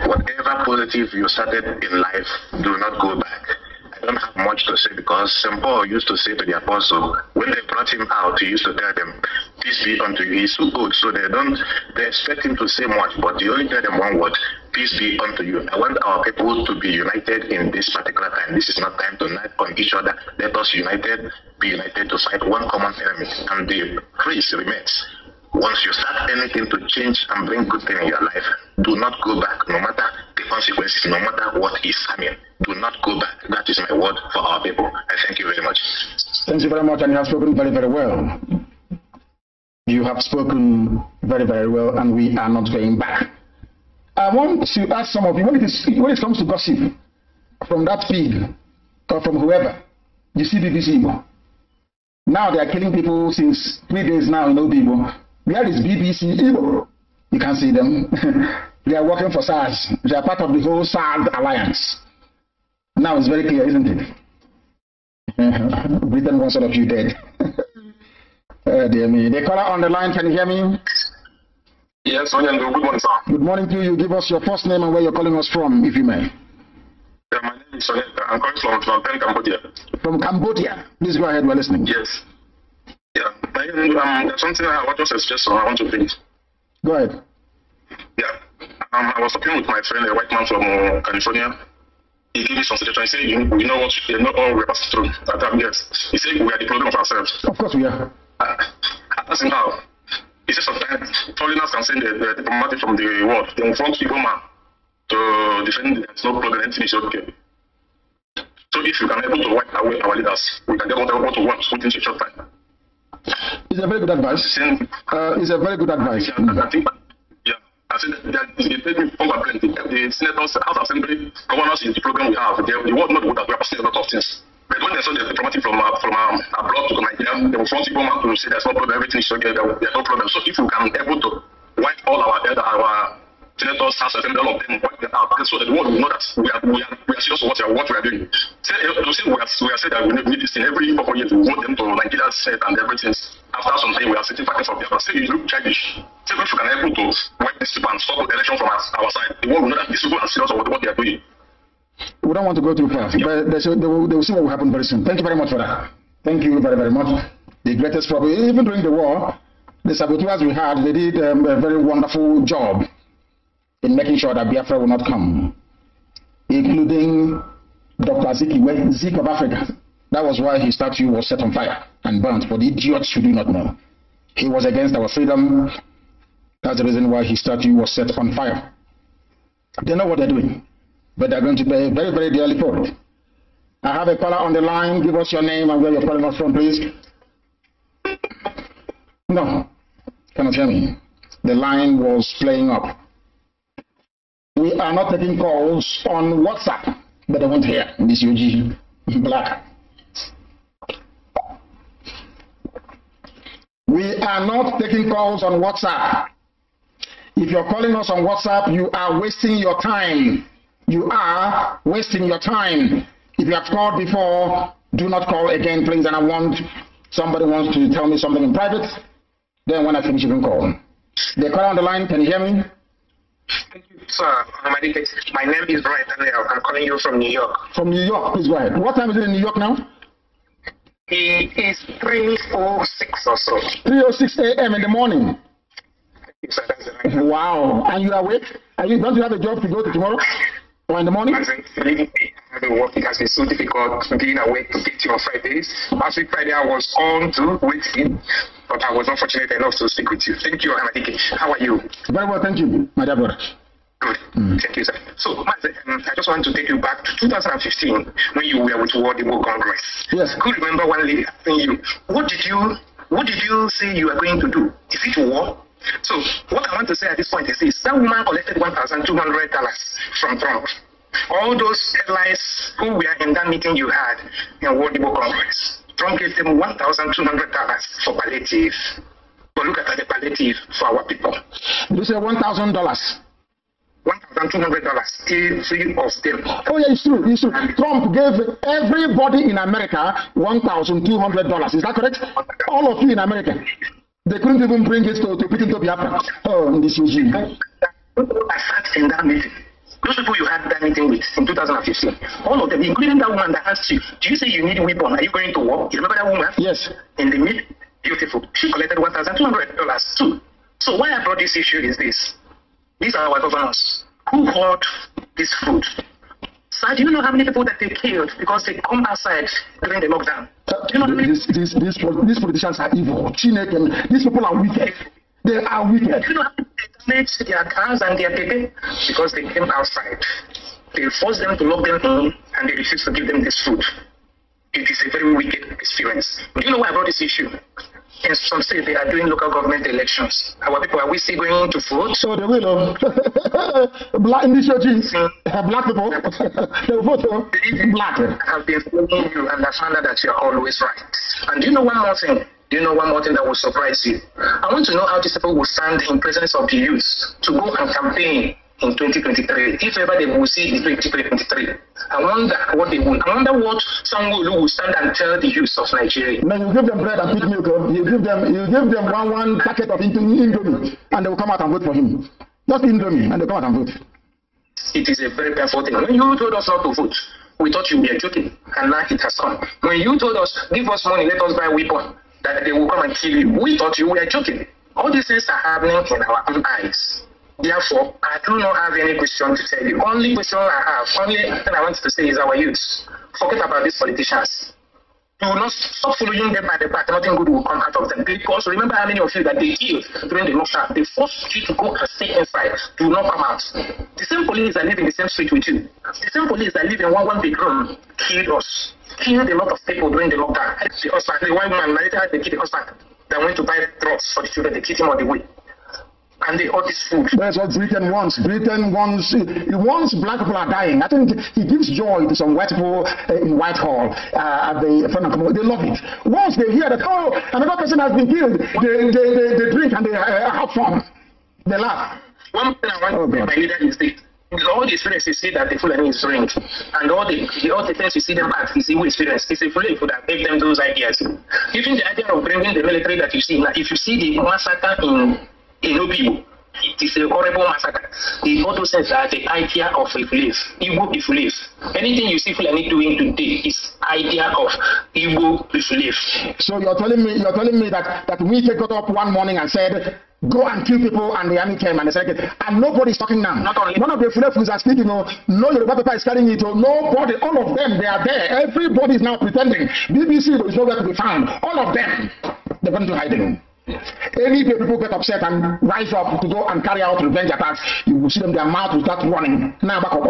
whatever positive you started in life, do not go back don't have much to say because St. Paul used to say to the apostle, when they brought him out, he used to tell them, Peace be unto you. He's so good. So they don't they expect him to say much, but he only tell them one word, peace be unto you. I want our people to be united in this particular time. This is not time to knife on each other. Let us united, be united to fight one common enemy. And the praise remains. Once you start anything to change and bring good thing in your life, do not go back, no matter the consequences, no matter what is coming. Do not go back. That is my word for our people. I thank you very much. Thank you very much, and you have spoken very, very well. You have spoken very, very well, and we are not going back. I want to ask some of you when it, is, when it comes to gossip from that pig or from whoever, you see BBC Igbo. Now they are killing people since three days now in Obigbo. Where is BBC Igbo? You can see them. they are working for SARS. They are part of the whole SARS alliance. Now it's very clear, isn't it? Britain wants all of you dead. uh, dear me. The caller on the line, can you hear me? Yes, Onyendo. Good morning, sir. Good morning to you. Give us your first name and where you're calling us from, if you may. Yeah, my name is Onyendo. I'm calling from Penh, Cambodia. From Cambodia. Please go ahead. We're listening. Yes. Yeah, um, there's something I want to suggest I want to finish. Go ahead. Yeah, um, I was talking with my friend, a white man from uh, California. He gave me some suggestions. He said, you, we know what we know all we're through at that yes. He said we are the problem of ourselves. Of course we are. Uh, I asked him how. He said sometimes foreigners can send the, the diplomatic from the world. They will front people man to defend there's no problem, anything is okay. So if you can able to wipe away our leaders, we can get what we want within a short time. It's a very good advice. Uh, it's a very good advice. I think, yeah. I said that it made me complain. The, the senators, House Assembly, governors in the program we have, they, the not that we are passing a lot of things. But when they saw the diplomatic from uh, from um, abroad to Nigeria, they will front people to say there's no problem, everything is okay, there's no problem. So if you can able to wipe all our our House Assembly, all of them wipe them out. So that the world will know that we are we are we are serious what we are what we are doing. Say, you see, we are we are saying that we need this thing every four years. We want them to Nigeria's set and everything. After some time, we are sitting fighting for people. Say you look childish. Say if you can able to wipe this people and stop the election from us, our side, the world will know that these people are serious about what they are doing. We don't want to go too far, yeah. but they, should, they, will, they will see what will happen very soon. Thank you very much for that. Thank you very, very much. The greatest problem, even during the war, the saboteurs we had, they did um, a very wonderful job in making sure that Biafra will not come, including Dr. Azikiwe, Zik of Africa. That was why his statue was set on fire and burnt for the idiots who do not know. He was against our freedom. That's the reason why his statue was set on fire. They know what they're doing, but they're going to pay very, very dearly for it. I have a caller on the line. Give us your name and where you're calling us from, please. No, cannot hear me. The line was playing up. We are not taking calls on WhatsApp, but I won't hear this UG black. We are not taking calls on WhatsApp. If you're calling us on WhatsApp, you are wasting your time. You are wasting your time. If you have called before, do not call again, please. And I want somebody wants to tell me something in private. Then when I finish, you can call. The caller on the line, can you hear me? Thank you, sir. My name is Brian Daniel. I'm calling you from New York. From New York, please go ahead. What time is it in New York now? It is 3.06 or so. 3.06 a.m. in the morning. Yes, sir, that's right. Wow. And you are awake? Are you, don't you have a job to go to tomorrow? Or in the morning? As in, me, having work, it has been so difficult being awake to get you on Fridays. Last week Friday, I was on to waiting, but I was unfortunate enough to speak with you. Thank you, Amadike. How are you? Very well, thank you, my dear brother. Good. Thank you, sir. So, um, I just want to take you back to 2015 when you were with World Igbo Congress. Yes. Could you remember one lady asking you, what did you, what did you say you were going to do? Is it war? So, what I want to say at this point is this: that woman collected $1,200 from Trump. All those headlines who were in that meeting you had in World Igbo Congress, Trump gave them $1,200 for palliative. But look at the palliative for our people. You say $1,000. $1,200 still free of them. Oh, yeah, it's true. It's true. Trump gave everybody in America $1,200. Is that correct? All of you in America. They couldn't even bring it to, to put into Biafra. Oh, in this regime. I sat in that meeting. Those people you had that meeting with in 2015, all of them, including that woman that asked you, Do you say you need a weapon? Are you going to war? You remember that woman? Yes. In the mid, beautiful. She collected $1,200 too. So, why I brought this issue is this these are our governors who hoard this food. Sir, do you know how many people that they killed because they come outside during the lockdown? Uh, Do you know how many these, these, these, these politicians are evil. Chinek and these people are wicked. They are wicked. Do you know how many they damaged their cars and their baby because they came outside? They forced them to lock them in and they refused to give them this food. It is a very wicked experience. Do you know why I brought this issue? In some states, they are doing local government elections. Our people, are we still going to vote? So they will. Uh, black in this regime, uh, black people, they will vote uh, black. I have been following you and I found out that you're always right. And do you know one more thing? Do you know one more thing that will surprise you? I want to know how these people will stand in presence of the youth to go and campaign in 2023. If ever they will see in 2023, I wonder what they will. I wonder what someone will stand and tell the youth of Nigeria. Now you give them bread and pick milk. uh, You give them, you give them one one packet of Indomie, and they will come out and vote for him. Just Indomie, and they come out and vote. It is a very painful thing. When you told us not to vote, we thought you were joking, and now it has come. When you told us, give us money, let us buy weapon, that they will come and kill you, we thought you were joking. All these things are happening in our own eyes. Therefore, I do not have any question to tell you. Only question I have, only thing I want to say is our youth. Forget about these politicians. Will not stop following them by the back. Nothing good will come out of them. Because remember how many of you that they killed during the lockdown. They forced you to go and stay inside. Do not come out. The same police that live in the same street with you. The same police that live in one one big room killed us. Killed a lot of people during the lockdown. The husband, the one woman later they killed the husband that went to buy drugs for the children. They killed him on the way. And they all this food. That's what Britain wants. Britain wants, he wants black people are dying. I think he gives joy to some white people uh, in Whitehall uh, at the front of They love it. Once they hear that, oh, another person has been killed, they, they, they, they drink and they uh, have fun. They laugh. One thing I want Oh, to say, my leader is this. All the experience you see that the Fulani is doing, and all the, the all the things you see them at is evil experience. It's a Fulani that gave them those ideas. Even the idea of bringing the military that you see now, if you see the massacre in in Obibo, it is a horrible massacre. The those things are the idea of belief, Igbo belief. Anything you see Fulani doing today is idea of Igbo belief. So you're telling me, you're telling me that, that we got up one morning and said, go and kill people and the army came and they said, and nobody's talking now. Not only- One of the Fulefus are speaking, oh, no Yoruba paper is carrying it, nobody, all of them, they are there. Everybody is now pretending. BBC is nowhere to be found. All of them, they're going to hiding. Any people get upset and rise up to go and carry out revenge attacks, you will see them, their mouth will start running. Now back up,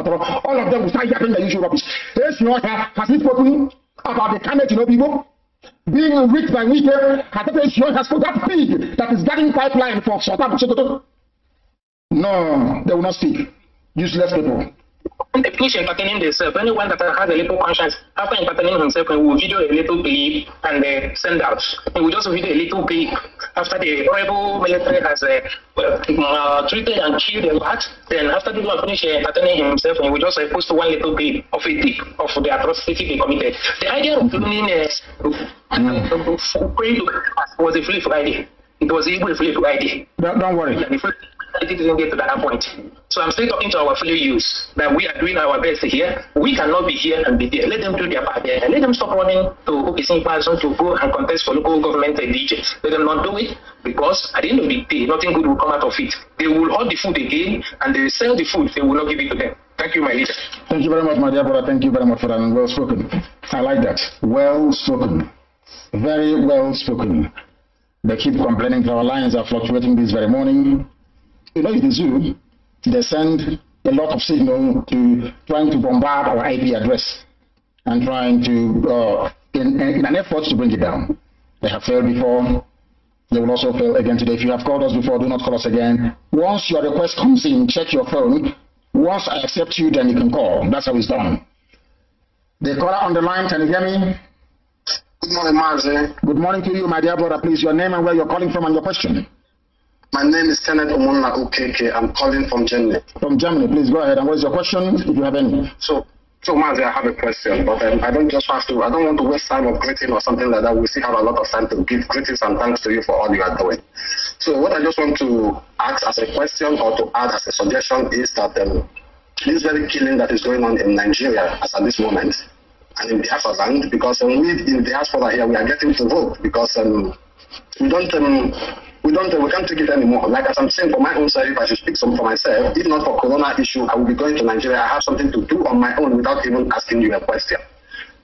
all of them will start yapping the usual rubbish. Yes, no, has he spoken about the carnage in Obibo? being rich by weekend, Katepe has put that pig that is getting pipeline for Sokoto. No, they will not speak. Useless people. When they finish entertaining themselves, anyone that has a little conscience, after entertaining himself, he will video a little clip and uh, send out. He will just video a little clip after the horrible military has uh, uh, treated and killed a lot. Then after the one finish entertaining himself, he will just uh, post one little clip of a tip of the atrocity they committed. The idea of doing uh, mm. was a flip Friday. It was even a flip Friday. Don't, don't worry. It didn't get to that point. So I'm still talking to our fellow youths that we are doing our best here. We cannot be here and be there. Let them do their part there. Let them stop running to person to go and contest for local government DJs. Let them not do it because at the end of the day, nothing good will come out of it. They will hold the food again and they sell the food. They will not give it to them. Thank you, my leader. Thank you very much, my dear brother. Thank you very much for that. Well spoken. I like that. Well spoken. Very well spoken. They keep complaining that our lines are fluctuating this very morning. You know, in the zoo, they send a lot of signal to trying to bombard our IP address and trying to, uh, in, in an effort to bring it down. They have failed before. They will also fail again today. If you have called us before, do not call us again. Once your request comes in, check your phone. Once I accept you, then you can call. That's how it's done. The caller on the line, can you hear me? Good morning, Mazi. Good morning to you, my dear brother. Please, your name and where you're calling from and your question. My name is Kenneth Omunna Okeke. I'm calling from Germany. From Germany, please go ahead. And what's your question, if you have any? So, so Mazi, I have a question, but um, I don't just have to. I don't want to waste time of greeting or something like that. We still have a lot of time to give greetings and thanks to you for all you are doing. So, what I just want to ask as a question or to add as a suggestion is that um, this very killing that is going on in Nigeria as at this moment, and in Biafra land, because um, we in diaspora here we are getting to vote because um, we don't. Um, we don't we can't take it anymore. Like as I'm saying for my own side, if I should speak some for myself, if not for corona issue, I will be going to Nigeria. I have something to do on my own without even asking you a question.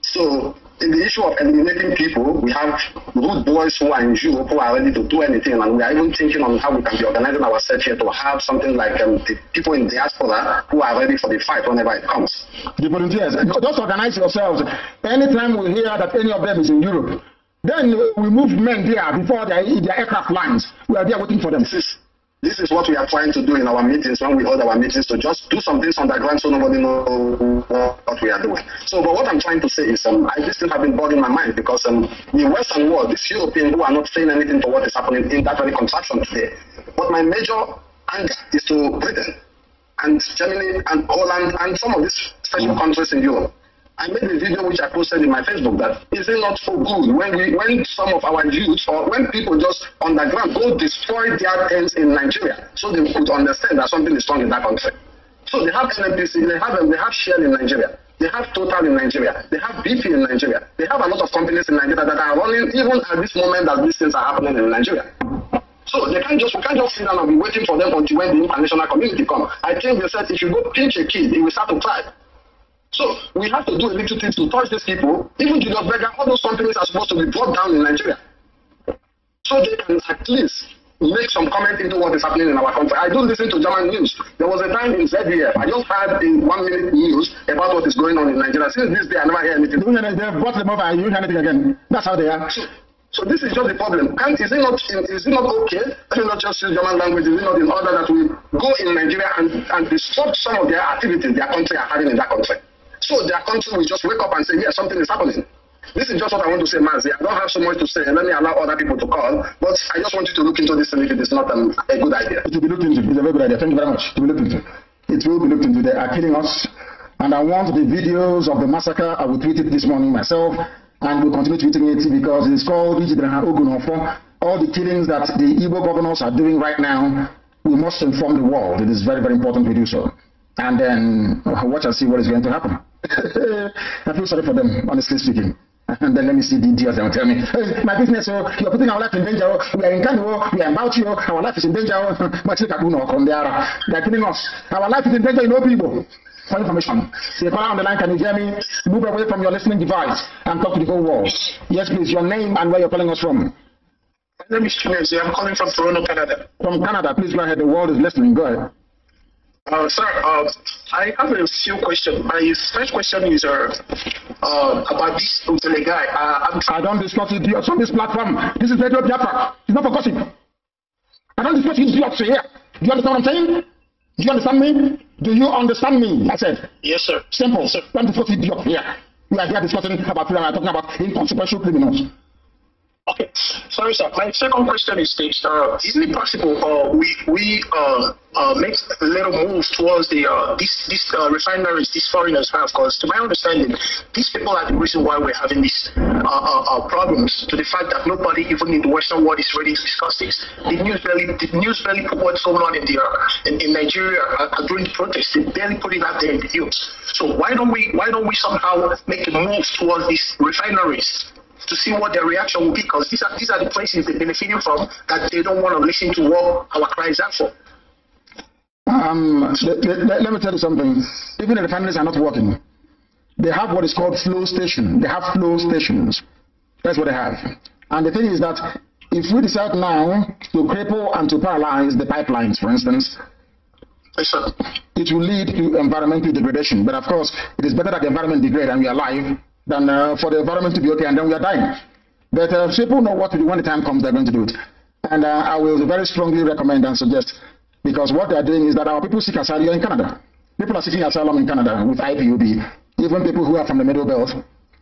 So in the issue of eliminating people, we have good boys who are in Europe who are ready to do anything, and we are even thinking on how we can be organizing ourselves here to have something like um, the people in diaspora who are ready for the fight whenever it comes. The volunteers, just organize yourselves. Anytime we hear that any of them is in Europe, then we move men there before their, their aircraft lands. We are there waiting for them. This is, this is what we are trying to do in our meetings when we hold our meetings to just do some things on the ground so nobody knows what we are doing. So, but what I'm trying to say is, um, I, this thing have been bothering my mind because um, the Western world, these Europeans who are not saying anything to what is happening in that very contraction today. But my major anger is to Britain and Germany and Holland and some of these special countries in Europe I made a video which I posted in my Facebook that is it not so good when we when some of our youth or when people just underground go destroy their tents in Nigeria so they could understand that something is wrong in that country. So they have NNPC, they have um, they have Shell in Nigeria, they have Total in Nigeria, they have BP in Nigeria, they have a lot of companies in Nigeria that are running even at this moment that these things are happening in Nigeria. So they can't just we can't just sit down and be waiting for them until when the international community come. I think they said if you go pinch a kid, he will start to cry. So we have to do a little thing to touch these people. Even Julius Berger, all those companies are supposed to be brought down in Nigeria. So they can at least make some comment into what is happening in our country. I do listen to German news. There was a time in ZDF, I just heard in one minute news about what is going on in Nigeria. Since this day, I never hear anything. They've brought them over and you hear anything again. That's how they are. So, so this is just the problem. Can't, is, it not, is it not okay? It not just use German language? Is it not in order that we go in Nigeria and, and disrupt some of their activities their country are having in that country? So their country will just wake up and say, yeah, something is happening. This is just what I want to say, Mazi. I don't have so much to say. Let me allow other people to call. But I just want you to look into this and if it is not um, a good idea. It will be looked into. It's a very good idea. Thank you very much. It will be looked into. It will be looked into. They are killing us. And I want the videos of the massacre. I will tweet it this morning myself. And we'll continue tweeting it because it's called All the killings that the Igbo governors are doing right now, we must inform the world. It is very, very important we do so. And then watch and see what is going to happen. I feel sorry for them, honestly speaking. And then let me see the that will tell me, hey, my business, oh, you're putting our life in danger. Oh. We are in Kano, oh. we are about you, oh. our life is in danger. Oh. Much like They are killing us. Our life is in danger in people. For information. So you call on the line, can you hear me? Move away from your listening device and talk to the whole world. Yes, please, your name and where you're calling us from. My name is Chimezie. I'm calling from Toronto, Canada. From Canada, please go ahead. The world is listening. Go ahead. Uh, sir, uh, I have a few questions. My first question is uh, uh, about this Utele guy. Uh, I don't discuss idiots on this platform. This is Radio Biafra. It's not for gossip. I don't discuss idiots here. Do you understand what I'm saying? Do you understand me? Do you understand me? I said. Yes, sir. Simple. Yes, sir. Don't discuss idiot here. We are here discussing about freedom. I'm talking about inconsequential criminals. Okay, sorry, sir. My second question is this: uh, Isn't it possible uh, we we uh, uh, make little move towards the uh, these these uh, refineries these foreigners have? Because to my understanding, these people are the reason why we're having these uh, uh, uh, problems. To the fact that nobody, even in the Western world, is ready to discuss this. The news barely the news barely put what's going on in the uh, in, in Nigeria uh, during the protests. They barely put it out there in the news. So why don't we why don't we somehow make a move towards these refineries? To see what their reaction will be because these are these are the places they're benefiting from that they don't want to listen to what our cries are for. Um, let, let, let me tell you something. Even if the refineries are not working. They have what is called flow station. They have flow stations. That's what they have. And the thing is that if we decide now to cripple and to paralyze the pipelines, for instance, Yes, it will lead to environmental degradation. But of course, it is better that the environment degrade and we are alive than uh, for the environment to be okay and then we are dying. But uh, people know what to do when the time comes, they're going to do it. And uh, I will very strongly recommend and suggest, because what they're doing is that our people seek asylum in Canada. People are seeking asylum in Canada with IPOB, even people who are from the Middle Belt,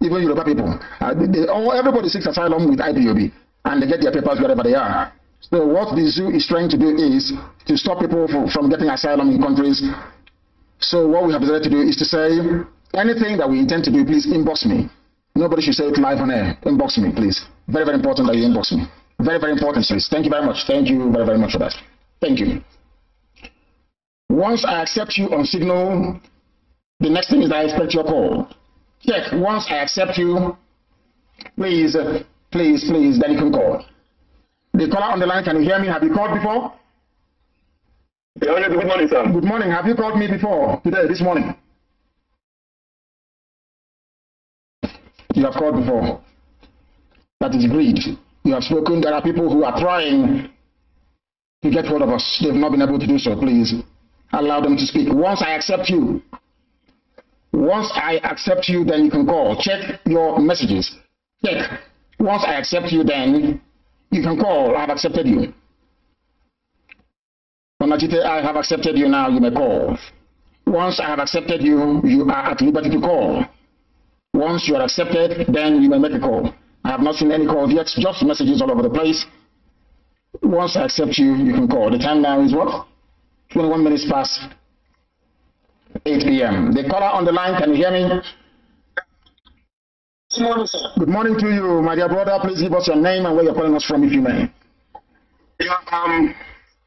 even Yoruba people. Uh, they, all, everybody seeks asylum with IPOB, and they get their papers wherever they are. So what the zoo is trying to do is to stop people from, from getting asylum in countries. So what we have decided to do is to say, anything that we intend to do, please inbox me. Nobody should say it live on air. Inbox me, please. Very, very important that you inbox me. Very, very important, please. Thank you very much. Thank you very, very much for that. Thank you. Once I accept you on Signal, the next thing is that I expect your call. Check. Once I accept you, please, please, please, then you can call. The caller on the line, can you hear me? Have you called before? Yeah, good morning, sir. Good morning. Have you called me before today, this morning? You have called before. That is greed. You have spoken. There are people who are trying to get hold of us. They've not been able to do so. Please allow them to speak. Once I accept you, once I accept you, then you can call. Check your messages. Check. Once I accept you, then you can call. I have accepted you. Onajite, I have accepted you now. You may call. Once I have accepted you, you are at liberty to call. Once you are accepted, then you may make a call. I have not seen any calls yet, just messages all over the place. Once I accept you, you can call. The time now is what? 21 minutes past 8 p.m. The caller on the line, can you hear me? Good morning, sir. Good morning to you, my dear brother. Please give us your name and where you're calling us from, if you may. Yeah, um,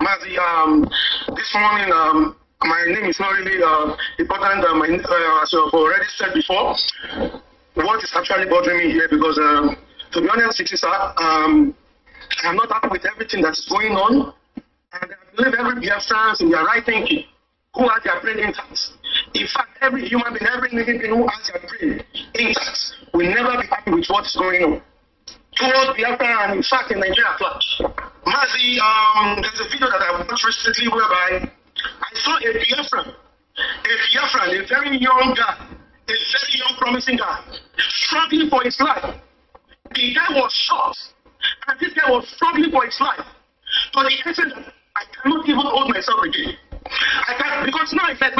Mazi, um, this morning, um, my name is not really uh, important. Uh, my, uh, as I've already said before, what is actually bothering me here because, um, to be honest with you, sir, um, I'm not happy with everything that is going on. And I believe every Biafrans in their right thinking who has their brain intact. In fact, every human being, every living being who has their brain intact will never be happy with what is going on. Towards Biafra and in fact in Nigeria. Mazi, um, there's a video that I watched recently whereby I saw a Biafran, a Biafran, a very young guy, a very young promising guy, struggling for his life. The guy was shot, and this guy was struggling for his life. To the extent that I cannot even hold myself again. I can't because now it's like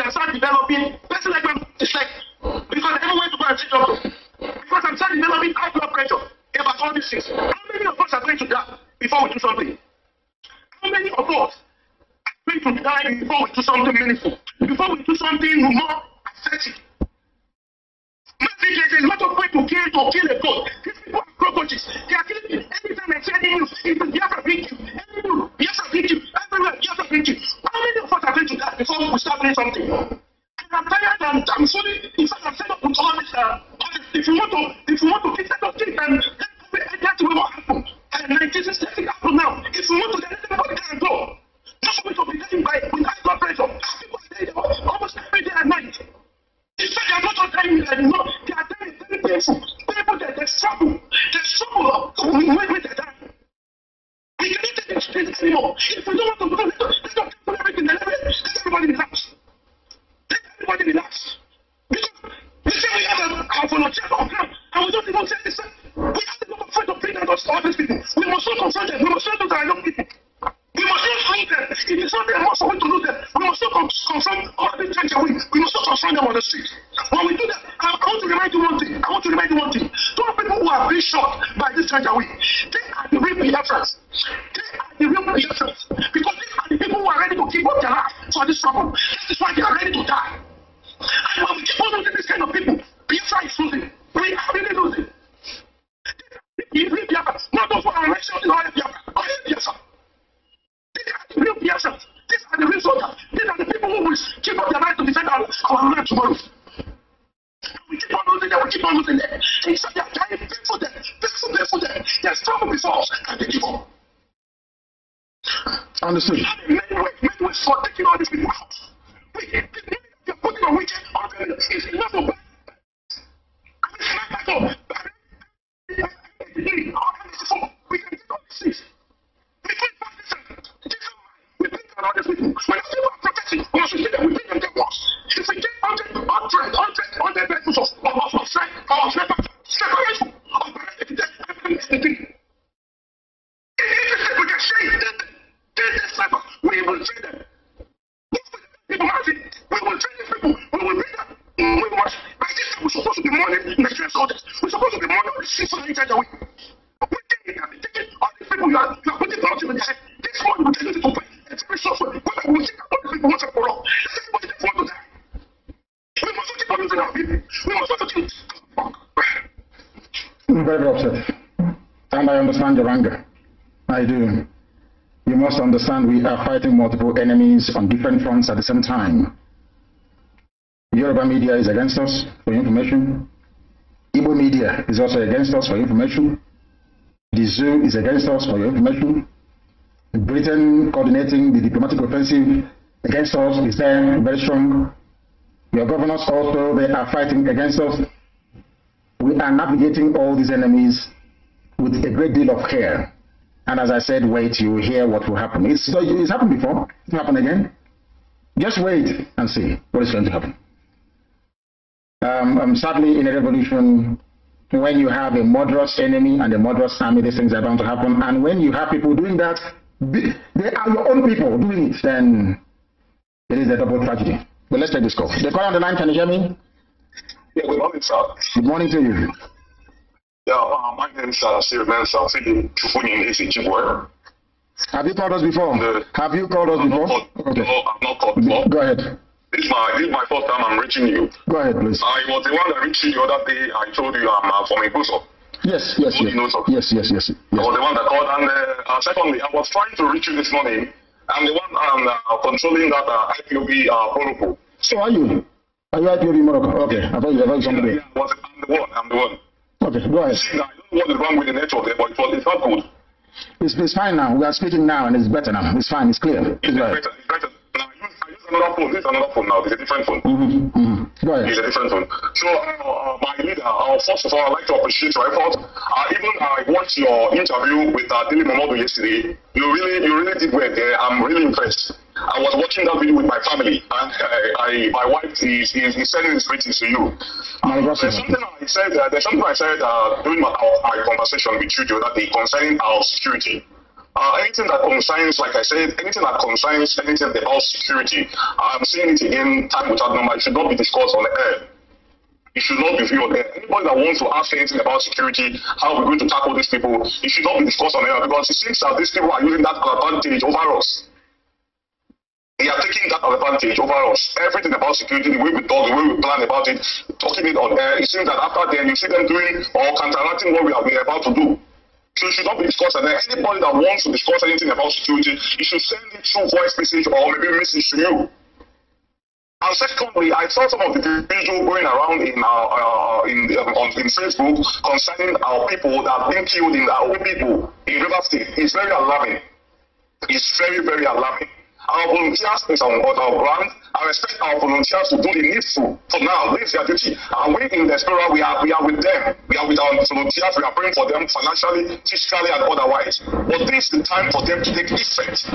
you are, you are putting in the head, this one will tell you to it's very will all these people want to die. We must not keep our people, we must not keep, I'm very upset. And I understand your anger. I do. You must understand we are fighting multiple enemies on different fronts at the same time. Yoruba media is against us for information. Igbo media is also against us for information. Zoo is against us for your information. Britain coordinating the diplomatic offensive against us is there, very strong. Your governors also, they are fighting against us. We are navigating all these enemies with a great deal of care. And as I said, wait, you hear what will happen. It's, it's happened before. It happen again. Just wait and see what is going to happen. Um, um, sadly, in a revolution, when you have a murderous enemy and a murderous army, these things are bound to happen. And when you have people doing that, they are your own people doing it, then it is a double tragedy. But let's take this call. The call on the line, can you hear me? yeah, good morning, sir. Good morning to you. Yeah, uh, my name is uh, Sir Fidi Chufunin Isi Chibwe. Have you called us before? No. Have you called us I'm before? called, no, I'm not called before. Go ahead. This is my this is my first time I'm reaching you. Go ahead, please. I was the one that reached you the other day. I told you I'm uh, from Ibuso. Yes, yes, Good yes. Yes, yes, yes. I was the one that called. And uh, uh, secondly, I was trying to reach you this morning. I'm the one um, uh, controlling that uh, IPOB uh, protocol. So are you? Are you IPOB Morocco? Okay, I thought you were somebody. Yeah, I was, I'm the one. I'm the one. Okay, go ahead. See, I don't know what is wrong with the network there, but it was, it's not good. It's, it's fine now. We are speaking now and it's better now. It's fine. It's clear. It's ahead. better. It's better. Another phone. This is another phone now. It's a different phone. Mm-hmm, mm-hmm. Go It's a different phone. So, uh, uh, my leader, uh, first of all, I'd like to appreciate your effort. Uh, even I watched your interview with uh, Momodu yesterday. You really, you really did well there. I'm really impressed. I was watching that video with my family, and I, I my wife is, is, is sending his greetings to you. Uh, there's something I said. Uh, there's something I said uh, during my, our, my conversation with you the other day concerning our security. Uh, anything that concerns, like I said, anything that concerns anything about security, I'm saying it again, time without number, it should not be discussed on air. It should not be viewed on air. Anybody that wants to ask anything about security, how we're going to tackle these people, it should not be discussed on air because it seems that these people are using that advantage over us. They are taking that advantage over us. Everything about security, the way we talk, the way we plan about it, talking it on air, it seems that after then you see them doing or counteracting what we are, are about to do. So it should not be discussed. And anybody that wants to discuss anything about security, you should send it through voice message or maybe message to you. And secondly, I saw some of the video going around in our uh, in um, on in Facebook concerning our people that have been killed in our own people in River State. It's very alarming. It's very very alarming. Our volunteers is on, on our ground. I expect our volunteers to do the needful for now. This is their duty. And we in the spirit, we are we are with them. We are with our volunteers. We are praying for them financially, physically, and otherwise. But this is the time for them to take effect.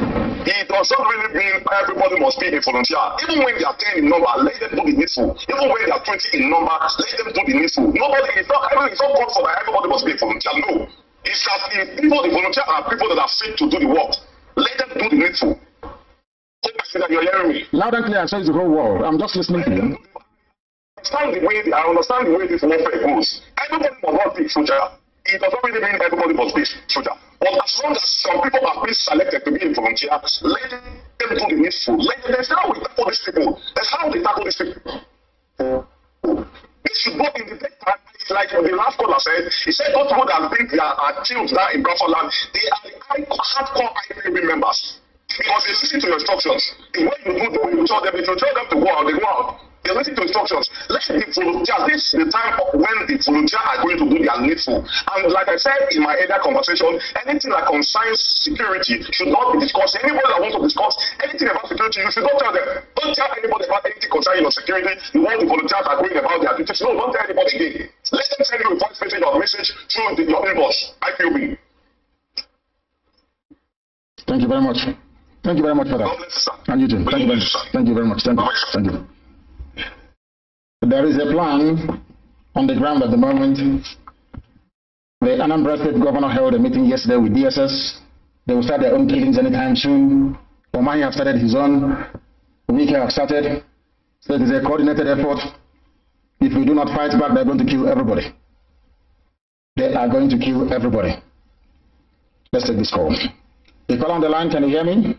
It does not really mean everybody must be a volunteer. Even when they are 10 in number, let them do the needful. Even when they are 20 in number, let them do the needful. Nobody, it's not, it's not called for that everybody must be a volunteer. No. It's that if people, the volunteer are people that are fit to do the work. Let them do the needful. That you're hearing me. Loud and clear, so is the whole world. I'm just listening to you. understand the way I understand the way this warfare goes. Everybody must not be soldier. It does not really mean everybody must be soldier. But as long as some people have been selected to be in volunteer, let them do the needful. Let them, that's how we tackle these people. That's how they tackle these people. It should go in the daytime. Like the last caller said, he said those people that bring their uh, children now in Bradford land, they are the hardcore IPOB members. Because they listen to your instructions. Way you do the way you tell them, if you tell them to go out, they go out. They listen to instructions. Let the volunteers, this is the time when the volunteers are going to do their needful. And like I said in my earlier conversation, anything that concerns security should not be discussed. Anybody that wants to discuss anything about security, you should not tell them. Don't tell anybody about anything concerning your security. You want the volunteers are going about their duties. No, don't tell anybody again. Let them send you a voice message or message through the, your inbox, IPOB. Thank you very much. Thank you very much for that. And you too. Thank you very much. Thank you very much. Thank you. Thank you. There is a plan on the ground at the moment. The Anambra State Governor held a meeting yesterday with DSS. They will start their own killings anytime soon. Umahi have started his own. Wike have started. So it is a coordinated effort. If we do not fight back, they're going to kill everybody. They are going to kill everybody. Let's take this call. The call on the line, can you hear me?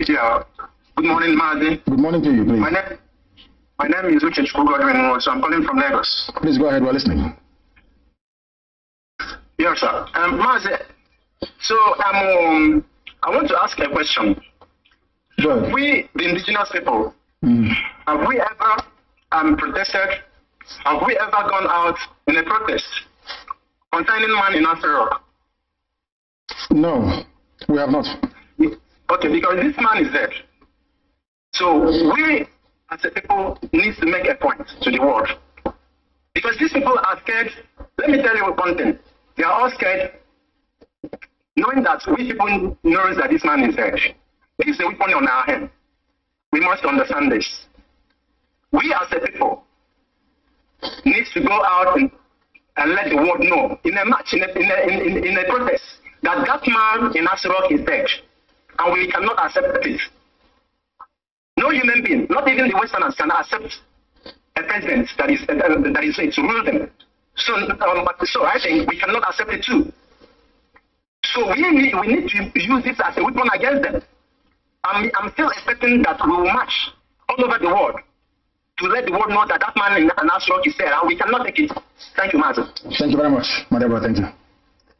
Yeah. Good morning, Mazi. Good morning to you, please. My name, my name is Richard Godwin, so I'm calling from Lagos. Please go ahead, we're listening. Yes, sir. Um, Mazi, so um, I want to ask a question. Ahead. We, the indigenous people, Mm. have we ever um, protested? Have we ever gone out in a protest concerning man in Afro? No, we have not. Okay, because this man is dead. So we, as a people, need to make a point to the world. Because these people are scared. Let me tell you one thing. They are all scared, knowing that we people knows that this man is dead. This is a weapon on our hand. We must understand this. We as a people need to go out and, and let the world know in a match, in a, in a, in, in, a protest, that that man in Aso Rock is dead. And we cannot accept it. No human being, not even the Westerners, can accept a president that is uh, that is to rule them. So, um, so I think we cannot accept it too. So we need we need to use this as a weapon against them. I'm I'm still expecting that we will march all over the world to let the world know that that man in Aso Rock is there, and we cannot take it. Thank you, Martin. Thank you very much, Madam. Thank you.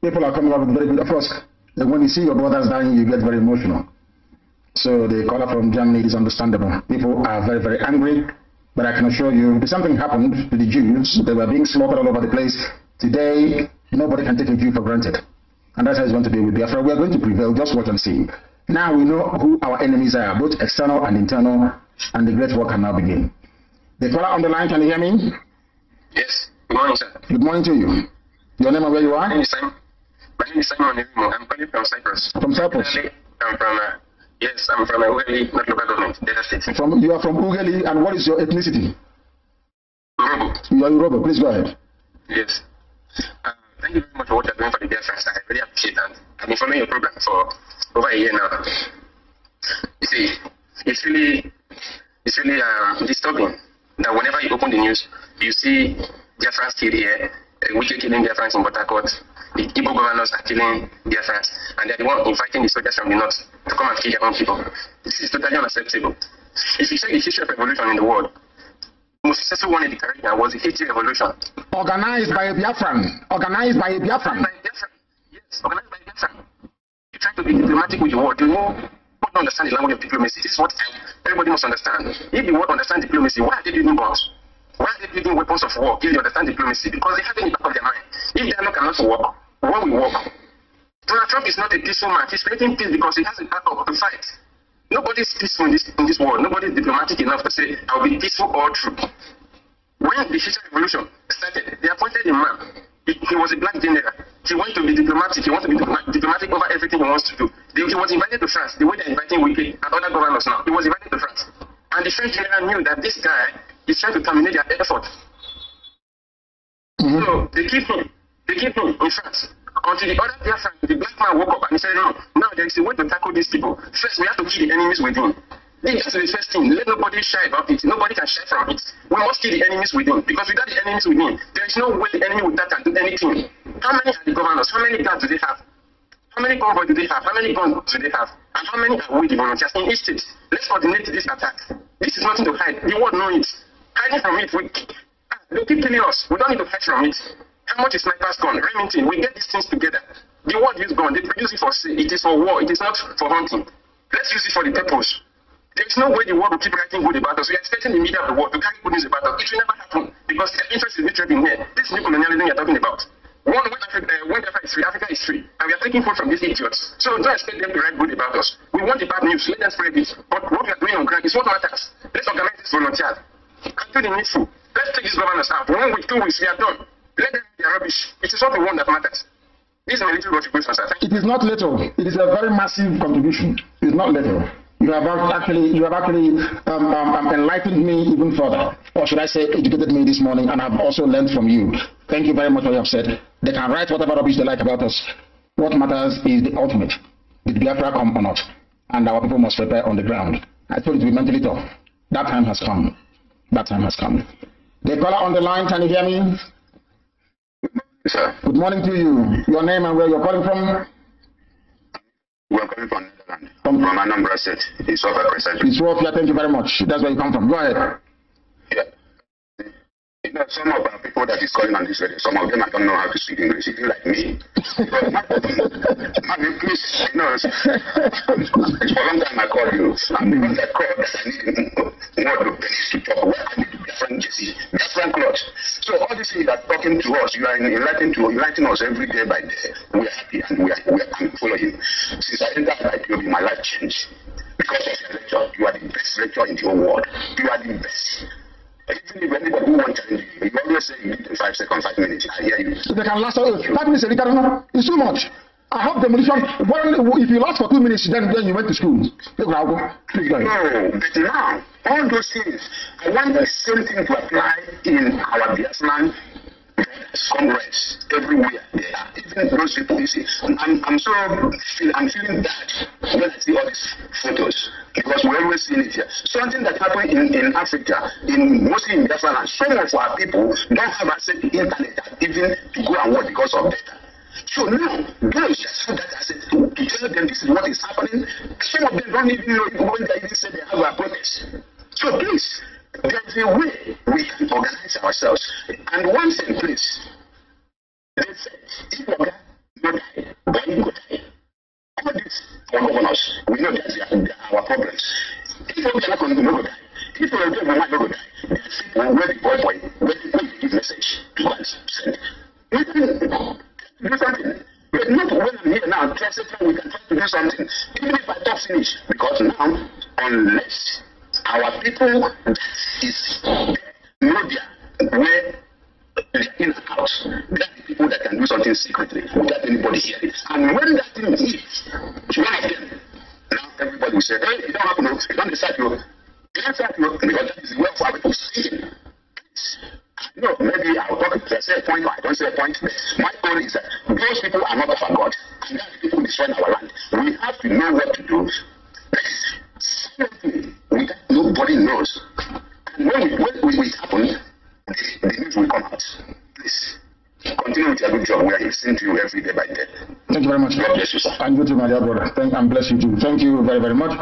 People are coming up with very good. Of course, uh, when you see your brothers dying, you get very emotional. So the caller from Germany is understandable. People are very, very angry. But I can assure you, if something happened to the Jews, they were being slaughtered all over the place. Today, nobody can take a Jew for granted. And that's how it's going to be with Biafra. We are going to prevail. Just watch and see. Now we know who our enemies are, both external and internal, and the great work can now begin. The caller on the line, can you hear me? Yes, good morning, sir. Good morning to you. Your name and where you My name are? is Simon. My name is Simon Evimo. I'm calling from Cyprus. From Cyprus. I'm from, uh, yes, I'm from Ughelli, not local government, Delta State. From you are from Ughelli, and what is your ethnicity? Urhobo. You are Yoruba. Please go ahead. Yes. Uh, thank you very much for what you're doing for the Biafrans. I really appreciate that. I've been following your program for over a year now. You see, it's really, it's really um, disturbing that whenever you open the news, you see Biafrans killed here, uh, Wike killing Biafrans in Port the Igbo governors are killing their friends, and they're the one inviting the soldiers from the north to come and kill their own people. This is totally unacceptable. If you check the history of revolution in the world, the most successful one in the Caribbean was the Haiti Revolution. Organized by a Biafran. Organized by a Biafran. By Biafran. Yes, organized by a Biafran. You try to be diplomatic with the world. You know, don't understand the language of diplomacy. This is what everybody must understand. If the world understands diplomacy, why are they building bombs? Why are they building weapons of war if they understand diplomacy? Because they have it in the back of their mind. If they are not cannot work, war we walk. Donald Trump is not a peaceful man. He's creating peace because he has a backup to fight. Nobody is peaceful in this, in this world. Nobody is diplomatic enough to say, I'll be peaceful all through. When the Future Revolution started, they appointed a man. He, he was a black general. He wanted to be diplomatic. He wanted to be diploma- diplomatic over everything he wants to do. They, he was invited to France, the way they're inviting Wike and other governors now. He was invited to France. And the French general knew that this guy is trying to terminate their effort. Mhm. So they keep him. They keep him in France. until the other Biafran, the black man woke up and he said, no, now there is a way to tackle these people. First, we have to kill the enemies within. That's the first thing. Let nobody shy about it. Nobody can shy from it. We must kill the enemies within. Because without the enemies within, there is no way the enemy will start and do anything. How many are the governors? How many guards do they have? How many convoys do they have? How many guns do they have? And how many are we the volunteers in each state? Let's coordinate this attack. This is nothing to hide. The world know it. Hiding from it, we, ah, they keep killing us. We don't need to hide from it. How much is sniper's gun? Remington, we get these things together. The world use gun. They produce it for sale. It is for war. It is not for hunting. Let's use it for the purpose. There is no way the world will keep writing good about us. We are expecting the media of the world to carry good news about us. It will never happen because their interest is literally in here. This new colonialism you're talking about. One when Africa, uh, Africa is free, Africa is free, and we are taking food from these idiots. So don't expect them to write good about us. We want the bad news. Let them spread it. But what we are doing on ground is what matters. Let's organize this volunteer. And the needful. Let's take these governors out. One week, two weeks, we are done. Let them their rubbish. It is not we want that matters. This is a little contribution, sir. It is not little. It is a very massive contribution. It's not little. You have actually, you have actually um, um, um, enlightened me even further, or should I say, educated me this morning, and I've also learned from you. Thank you very much for what you have said. They can write whatever rubbish they like about us. What matters is the ultimate. Did Biafra come or not? And our people must prepare on the ground. I told you to be mentally tough. That time has come. That time has come. The caller on the line, can you hear me? Sir, Good morning to you. Your name and where you're calling from? we're coming from Netherlands. From from Anambra State. It's over precisely. It's Rofia. Thank you very much. That's where you come from. Go ahead. Yeah. You know, some of our people that is calling on this radio, some of them I don't know how to speak English, even like me. Man, please, you know, it's for a long time I call you. I'm And because I call, I need more to finish to talk. Where I need different Jesse, different clothes. So all these things that talking to us, you are enlightening to enlightening us every day by day. We are happy and we are we are following. Since I entered IPOB, my life changed. Because of your lecture, you are the best lecturer in the whole world. You are the best. If anybody who wants challenge you, you always say you need in five seconds, five minutes. I hear you. They can last, five minutes, they can, it's too much. I hope demolition, when, if you last for two minutes, then, then you went to school. Please go. Please. No, but now, all those things, I want the same thing to apply in our Biafran Congress, everywhere. Even those see, I'm, I'm so, feel, I'm feeling bad when I see all these photos because we're always see it here. Something that happened in, in Africa, in mostly in Biafra some of our people don't have access to internet even to go and work because of data. So now, those just have that asset to, to tell them this is what is happening. Some of them don't even know when they even say they have a protest. So please, there's a way we can organize ourselves. And one thing, please, they said, if Oga no die, boy go die. All this, our governors, we know that's their, our problems. If Oga to go die, if Oga no go die, there's people where the boy boy, where the give message to and send. We do something. But not when I'm here now, try to we can try to do something. Even if I talk finish, because now, unless our people that is media where they're in out, they're the people that can do something secretly without anybody hearing. And when that thing hits, one of them, now everybody will say, hey, it don't happen, it don't decide, no. It don't decide, no, because that is where our people see it. You know, maybe I'll talk I say a point or I don't say a point. My own is that those people are not of our God. And that's the people destroying our land. We have to know what to do. We, nobody knows. And when, we, when we, it the, the news will come out. Please, continue with your good job. We are listening to you every day by day. Thank you very much. God bless you, sir. And you too, my dear brother. Thank and bless you too. Thank you very, very much.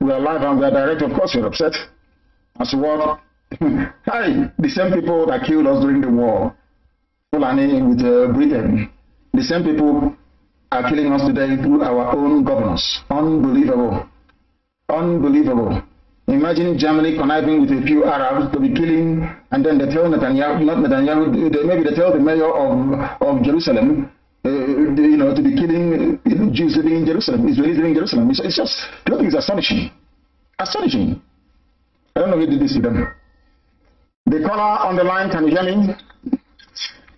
We are live and we are direct. Of course, you're upset. As what? Hi, the same people that killed us during the war, Fulani with uh, Britain, the same people are killing us today through our own governors. Unbelievable. Unbelievable. Imagine Germany conniving with a few Arabs to be killing, and then they tell Netanyahu, not Netanyahu, they, maybe they tell the mayor of, of Jerusalem, uh, you know, to be killing uh, Jews living in Jerusalem, Israelis living in Jerusalem. It's, it's just, the thing is astonishing. Astonishing. I don't know who did this to them. The caller on the line, can you hear me?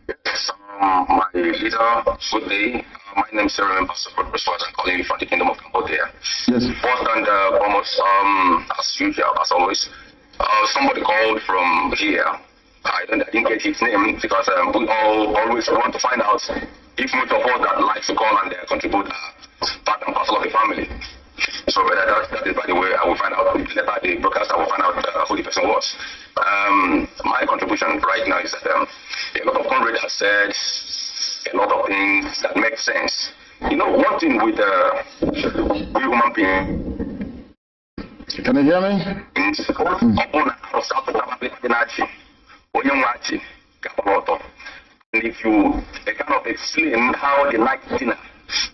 Yes, um, my leader, good day. Uh, my name is Cyril Ambassador Resort. I'm calling you from the Kingdom of Cambodia. Yes. First and uh, foremost, um, as usual, as always, uh, somebody called from here. I, don't, I didn't get his name because um, we all always want to find out if most of us that like to call and uh, contribute are part and parcel of the family. So uh, that, that is, by the way, I will find out later the broadcast. I will find out uh, who the person was. Um, my contribution right now is that um, a lot of comrades have said a lot of things that make sense. You know, one thing with uh, human beings. Can you hear me? And if you kind of explain how the night dinner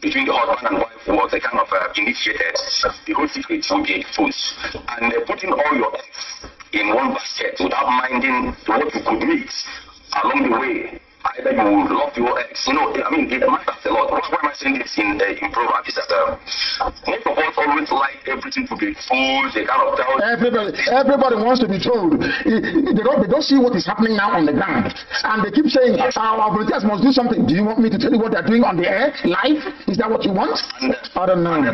between the husband and wife was a kind of uh, initiated, the whole secret will be exposed. And uh, putting all your eggs in one basket without minding what you could meet along the way either you love your ex. You know, I mean, it matters a lot. Why, why am I saying this in, uh, in Proverbs? Is that uh, most of us always like everything to be full. They kind of tell Everybody, everybody wants to be told. They don't, they don't see what is happening now on the ground. And they keep saying, our volunteers must do something. Do you want me to tell you what they're doing on the air, live? Is that what you want? I don't know.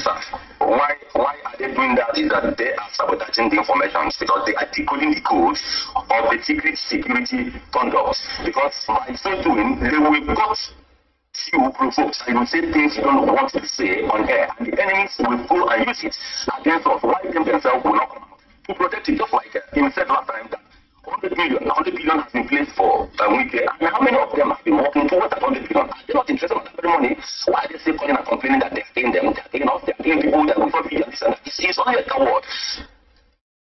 Why, why are they doing that? Is that they are sabotaging the information because they are decoding the code of the secret security conduct. Because by so doing, they will got you provoked and will say things you don't want to say on air. And the enemies will go and use it against us. Why them themselves will not come out to protect it? Just like uh, he said last time that 100 billion, 100 billion has been placed for a week. Eh? And how many of them have been working towards that 100 billion? Are not interested in that money? Why are they still calling and complaining that they're paying them? They're paying us, they're paying people that. This and. It's, it's only a coward.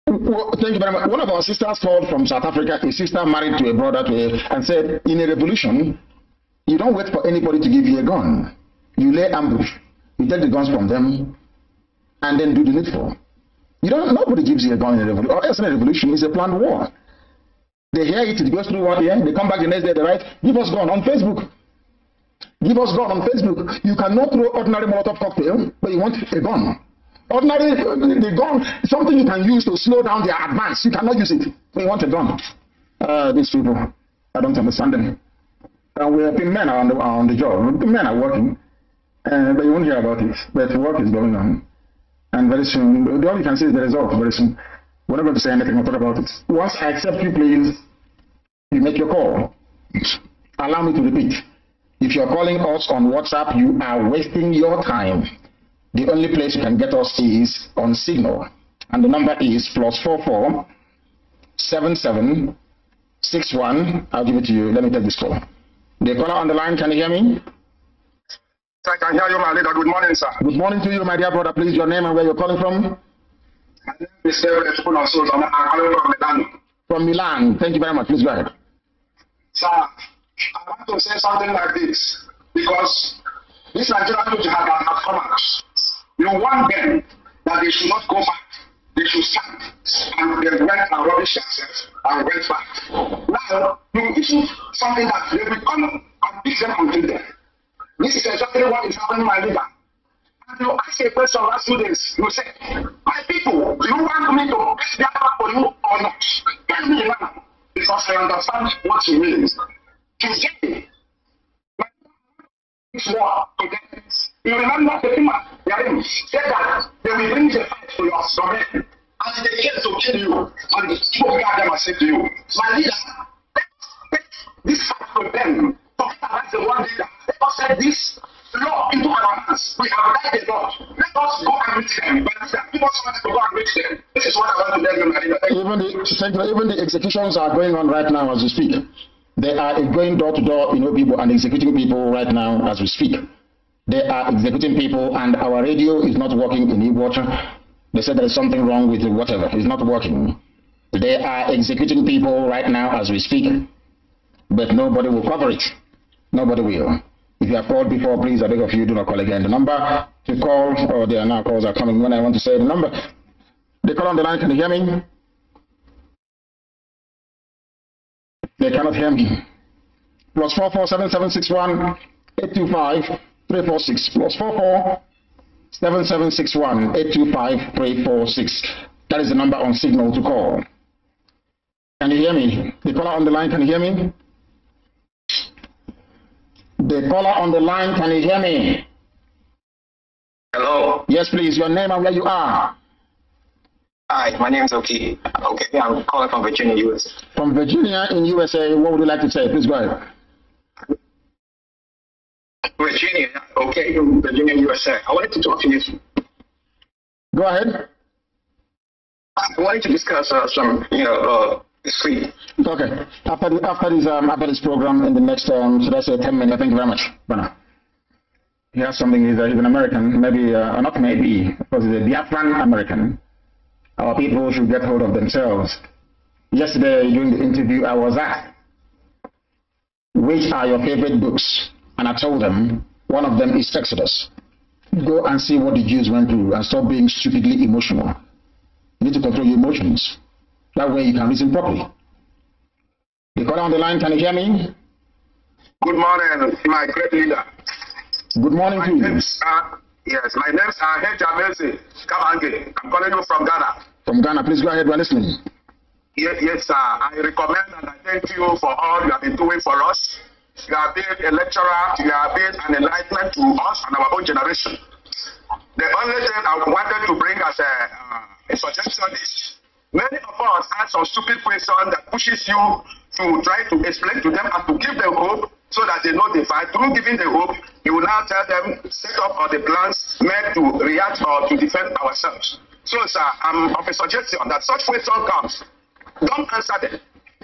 Well, thank you very much. One of our sisters called from South Africa, a sister married to a brother, to a, and said, in a revolution, you don't wait for anybody to give you a gun. You lay ambush. You take the guns from them, and then do the needful. You don't. Nobody gives you a gun in a revolution. Or else in a revolution is a planned war. They hear it, it goes through one ear, they come back the next day, they write, give us gun on Facebook. Give us gun on Facebook. You cannot throw ordinary Molotov cocktail, but you want a gun. Ordinary, the gun, something you can use to slow down their advance. You cannot use it. We want a gun. Uh, these people, I don't understand them. Uh, we have men are on the, on the job. Men are working, uh, but you won't hear about it. But work is going on. And very soon, all you can see is the result very soon. We're not going to say anything or talk about it. Once I accept you, please, you make your call. Allow me to repeat. If you're calling us on WhatsApp, you are wasting your time. The only place you can get us is on Signal. And the number is plus 44 77 61. I'll give it to you. Let me take this call. The caller on the line, can you hear me? I can hear you, my leader. Good morning, sir. Good morning to you, my dear brother. Please, your name and where you're calling from? From Milan. Thank you very much. Please go ahead. Sir, I want to say something like this because this Nigerian youth have, have come out. You want them that they should not go back. They should stand. And they went and rubbish themselves and went back. Now, you issue something that they will come and beat them and kill. This is exactly what is happening, my leader. And you ask a question two days, you say, My people, do you want me to their back for you or not? Tell me now, because I understand what it means. Today, this war to it. You remember the woman, Yarim, said that they will bring the fight to your domain. And they came to kill you. And the two of them are said to you, My leader, take this fight to them. Forget about the one leader. Let us set this into our hands. We have died the Lord. Let us go and reach them. But if people want to go and reach them, this is what I want to tell you, you. Even the, thank you. even the executions are going on right now as we speak. They are going door to door, you know, people and executing people right now as we speak. They are executing people, and our radio is not working in water. They said there is something wrong with it, whatever. It's not working. They are executing people right now as we speak, but nobody will cover it. Nobody will. If you have called before, please, I beg of you, do not call again. The number to call, or there are now calls are coming when I want to say the number. They call on the line, can you hear me? They cannot hear me. Plus four four seven seven six one eight two five three four six. Plus four four seven seven six one eight two five three four six. That is the number on signal to call. Can you hear me? The caller on the line, can you hear me? The caller on the line, can you hear me? Hello. Yes, please. Your name and where you are. Hi, my name is Oki. Okay, I'm calling from Virginia, USA. From Virginia in USA, what would you like to say? Please go ahead. Virginia, okay, Virginia, USA. I wanted to talk to you. Go ahead. I wanted to discuss uh, some, you know, uh, sleep. Okay. After after this um, after program in the next um, should say ten minutes? Thank you very much, Bana. He has something. He's, uh, he's an American, maybe uh, not maybe, because he's a Biafran American. Our people should get hold of themselves. Yesterday during the interview, I was asked, "Which are your favorite books?" And I told them one of them is Exodus. Go and see what the Jews went through and stop being stupidly emotional. You need to control your emotions. That way you can reason properly. The caller on the line, can you hear me? Good morning, my great leader. Good morning My to you. uh, yes, my name's uh, Hedge Amezi Kabange. I'm calling you from Ghana. From Ghana, please go ahead, we're listening. Yes, yes, sir. I recommend and I thank you for all you have been doing for us. You have been a lecturer, you have been an enlightenment to us and our own generation. The only thing I wanted to bring as a, uh, a suggestion is many of us ask some stupid question that pushes you to try to explain to them and to give them hope so that they know they fight. Through giving the hope, you will now tell them set up all the plans made to react or to defend ourselves. So, sir, I'm of a suggestion that such question comes. Don't answer them.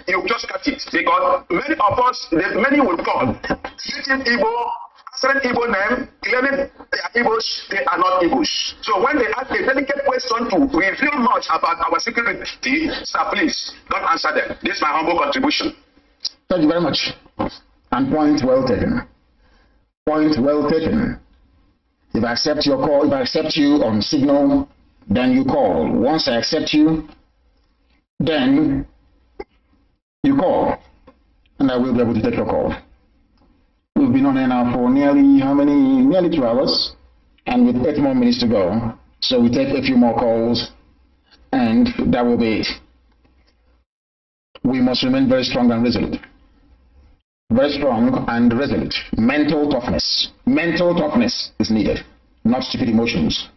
You just cut it because many of us, the- many will call, speaking Igbo, answering Igbo name, claiming they are Igbos, they are not Igbos. So when they ask a delicate question to reveal much about our security, sir, please don't answer them. This is my humble contribution. Thank you very much. And point well taken. Point well taken. If I accept your call, if I accept you on signal, then you call. Once I accept you, then you call. And I will be able to take your call. Been on air now for nearly how many? Nearly two hours. And with eight more minutes to go. So we take a few more calls and that will be it. We must remain very strong and resolute very strong and resolute. Mental toughness. Mental toughness is needed, not stupid emotions.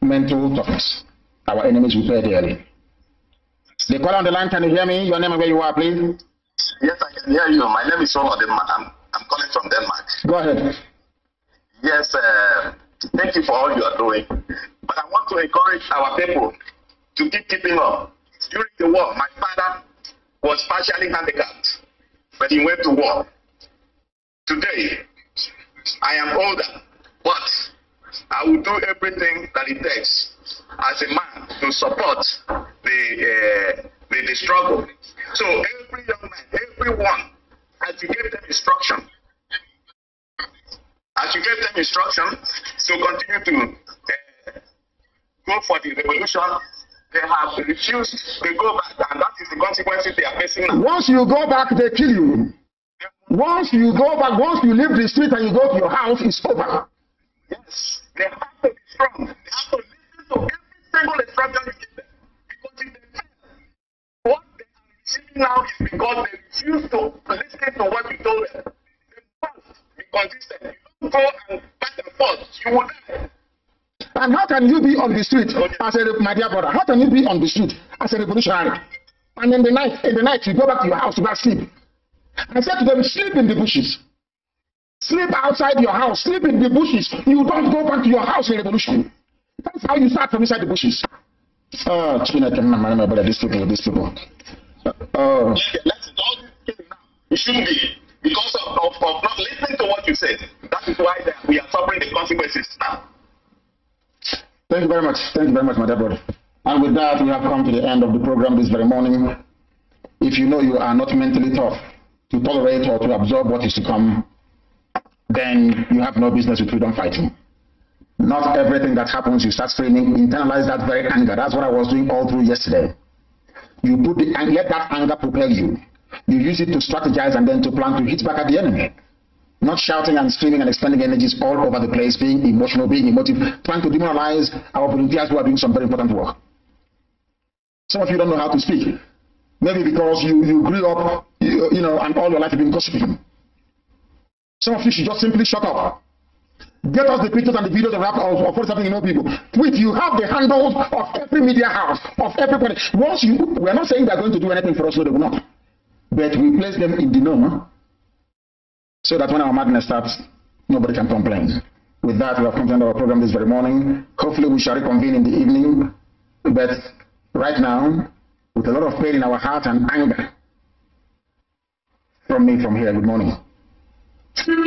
Mental toughness. Our enemies will pay dearly. The caller on the line, can you hear me? Your name and where you are, please. Yes, I can hear you. My name is. I'm, I'm calling from Denmark. Go ahead. Yes, uh, thank you for all you are doing. But I want to encourage our people to keep keeping up. During the war, my father was partially handicapped, but he went to war. Today, I am older, but I will do everything that it takes as a man to support the, uh, the, the struggle. So every young man, everyone, as you give them instruction, as you give them instruction to continue to uh, go for the revolution, they have refused, to go back, and that is the consequences they are facing now. Once you go back, they kill you. Once you go back, once you leave the street and you go to your house, it's over. Yes, they have to be strong. They have to listen to every single instruction you give are now is because they refuse to listen to what you told them. They must be consistent. You don't go and back and forth, you will die. And how can you be on the street as a my dear brother? How can you be on the street as a revolutionary? And in the night, in the night, you go back to your house to go sleep. I said to them, sleep in the bushes. Sleep outside your house. Sleep in the bushes. You don't go back to your house in revolution. That's how you start from inside the bushes. Ah, oh, Chineke, nna my brother, these people, these people. Oh, Let's all this thing now. It shouldn't be because of, of, of not listening to what you said. That is why that we are suffering the consequences now. thank you very much. Thank you very much, my dear brother. And with that, we have come to the end of the program this very morning. If you know you are not mentally tough to tolerate or to absorb what is to come, then you have no business with freedom fighting. Not everything that happens, you start screaming, internalize that very anger. That's what I was doing all through yesterday. You put the and let that anger propel you. You use it to strategize and then to plan to hit back at the enemy. Not shouting and screaming and expending energies all over the place, being emotional, being emotive, trying to demoralize our volunteers who are doing some very important work. Some of you don't know how to speak. Maybe because you, you grew up, you, you know, and all your life you've been gossiping. Some of you should just simply shut up. Get us the pictures and the videos of, of, of what's happening in people. Wait, you have the handles of every media house, of everybody. Once you, we're not saying they're going to do anything for us, no, they will not. But we place them in the know, so that when our madness starts, nobody can complain. With that, we have end our program this very morning. Hopefully, we shall reconvene in the evening. But right now, with a lot of pain in our heart and anger, from me from here, good morning. Thank you.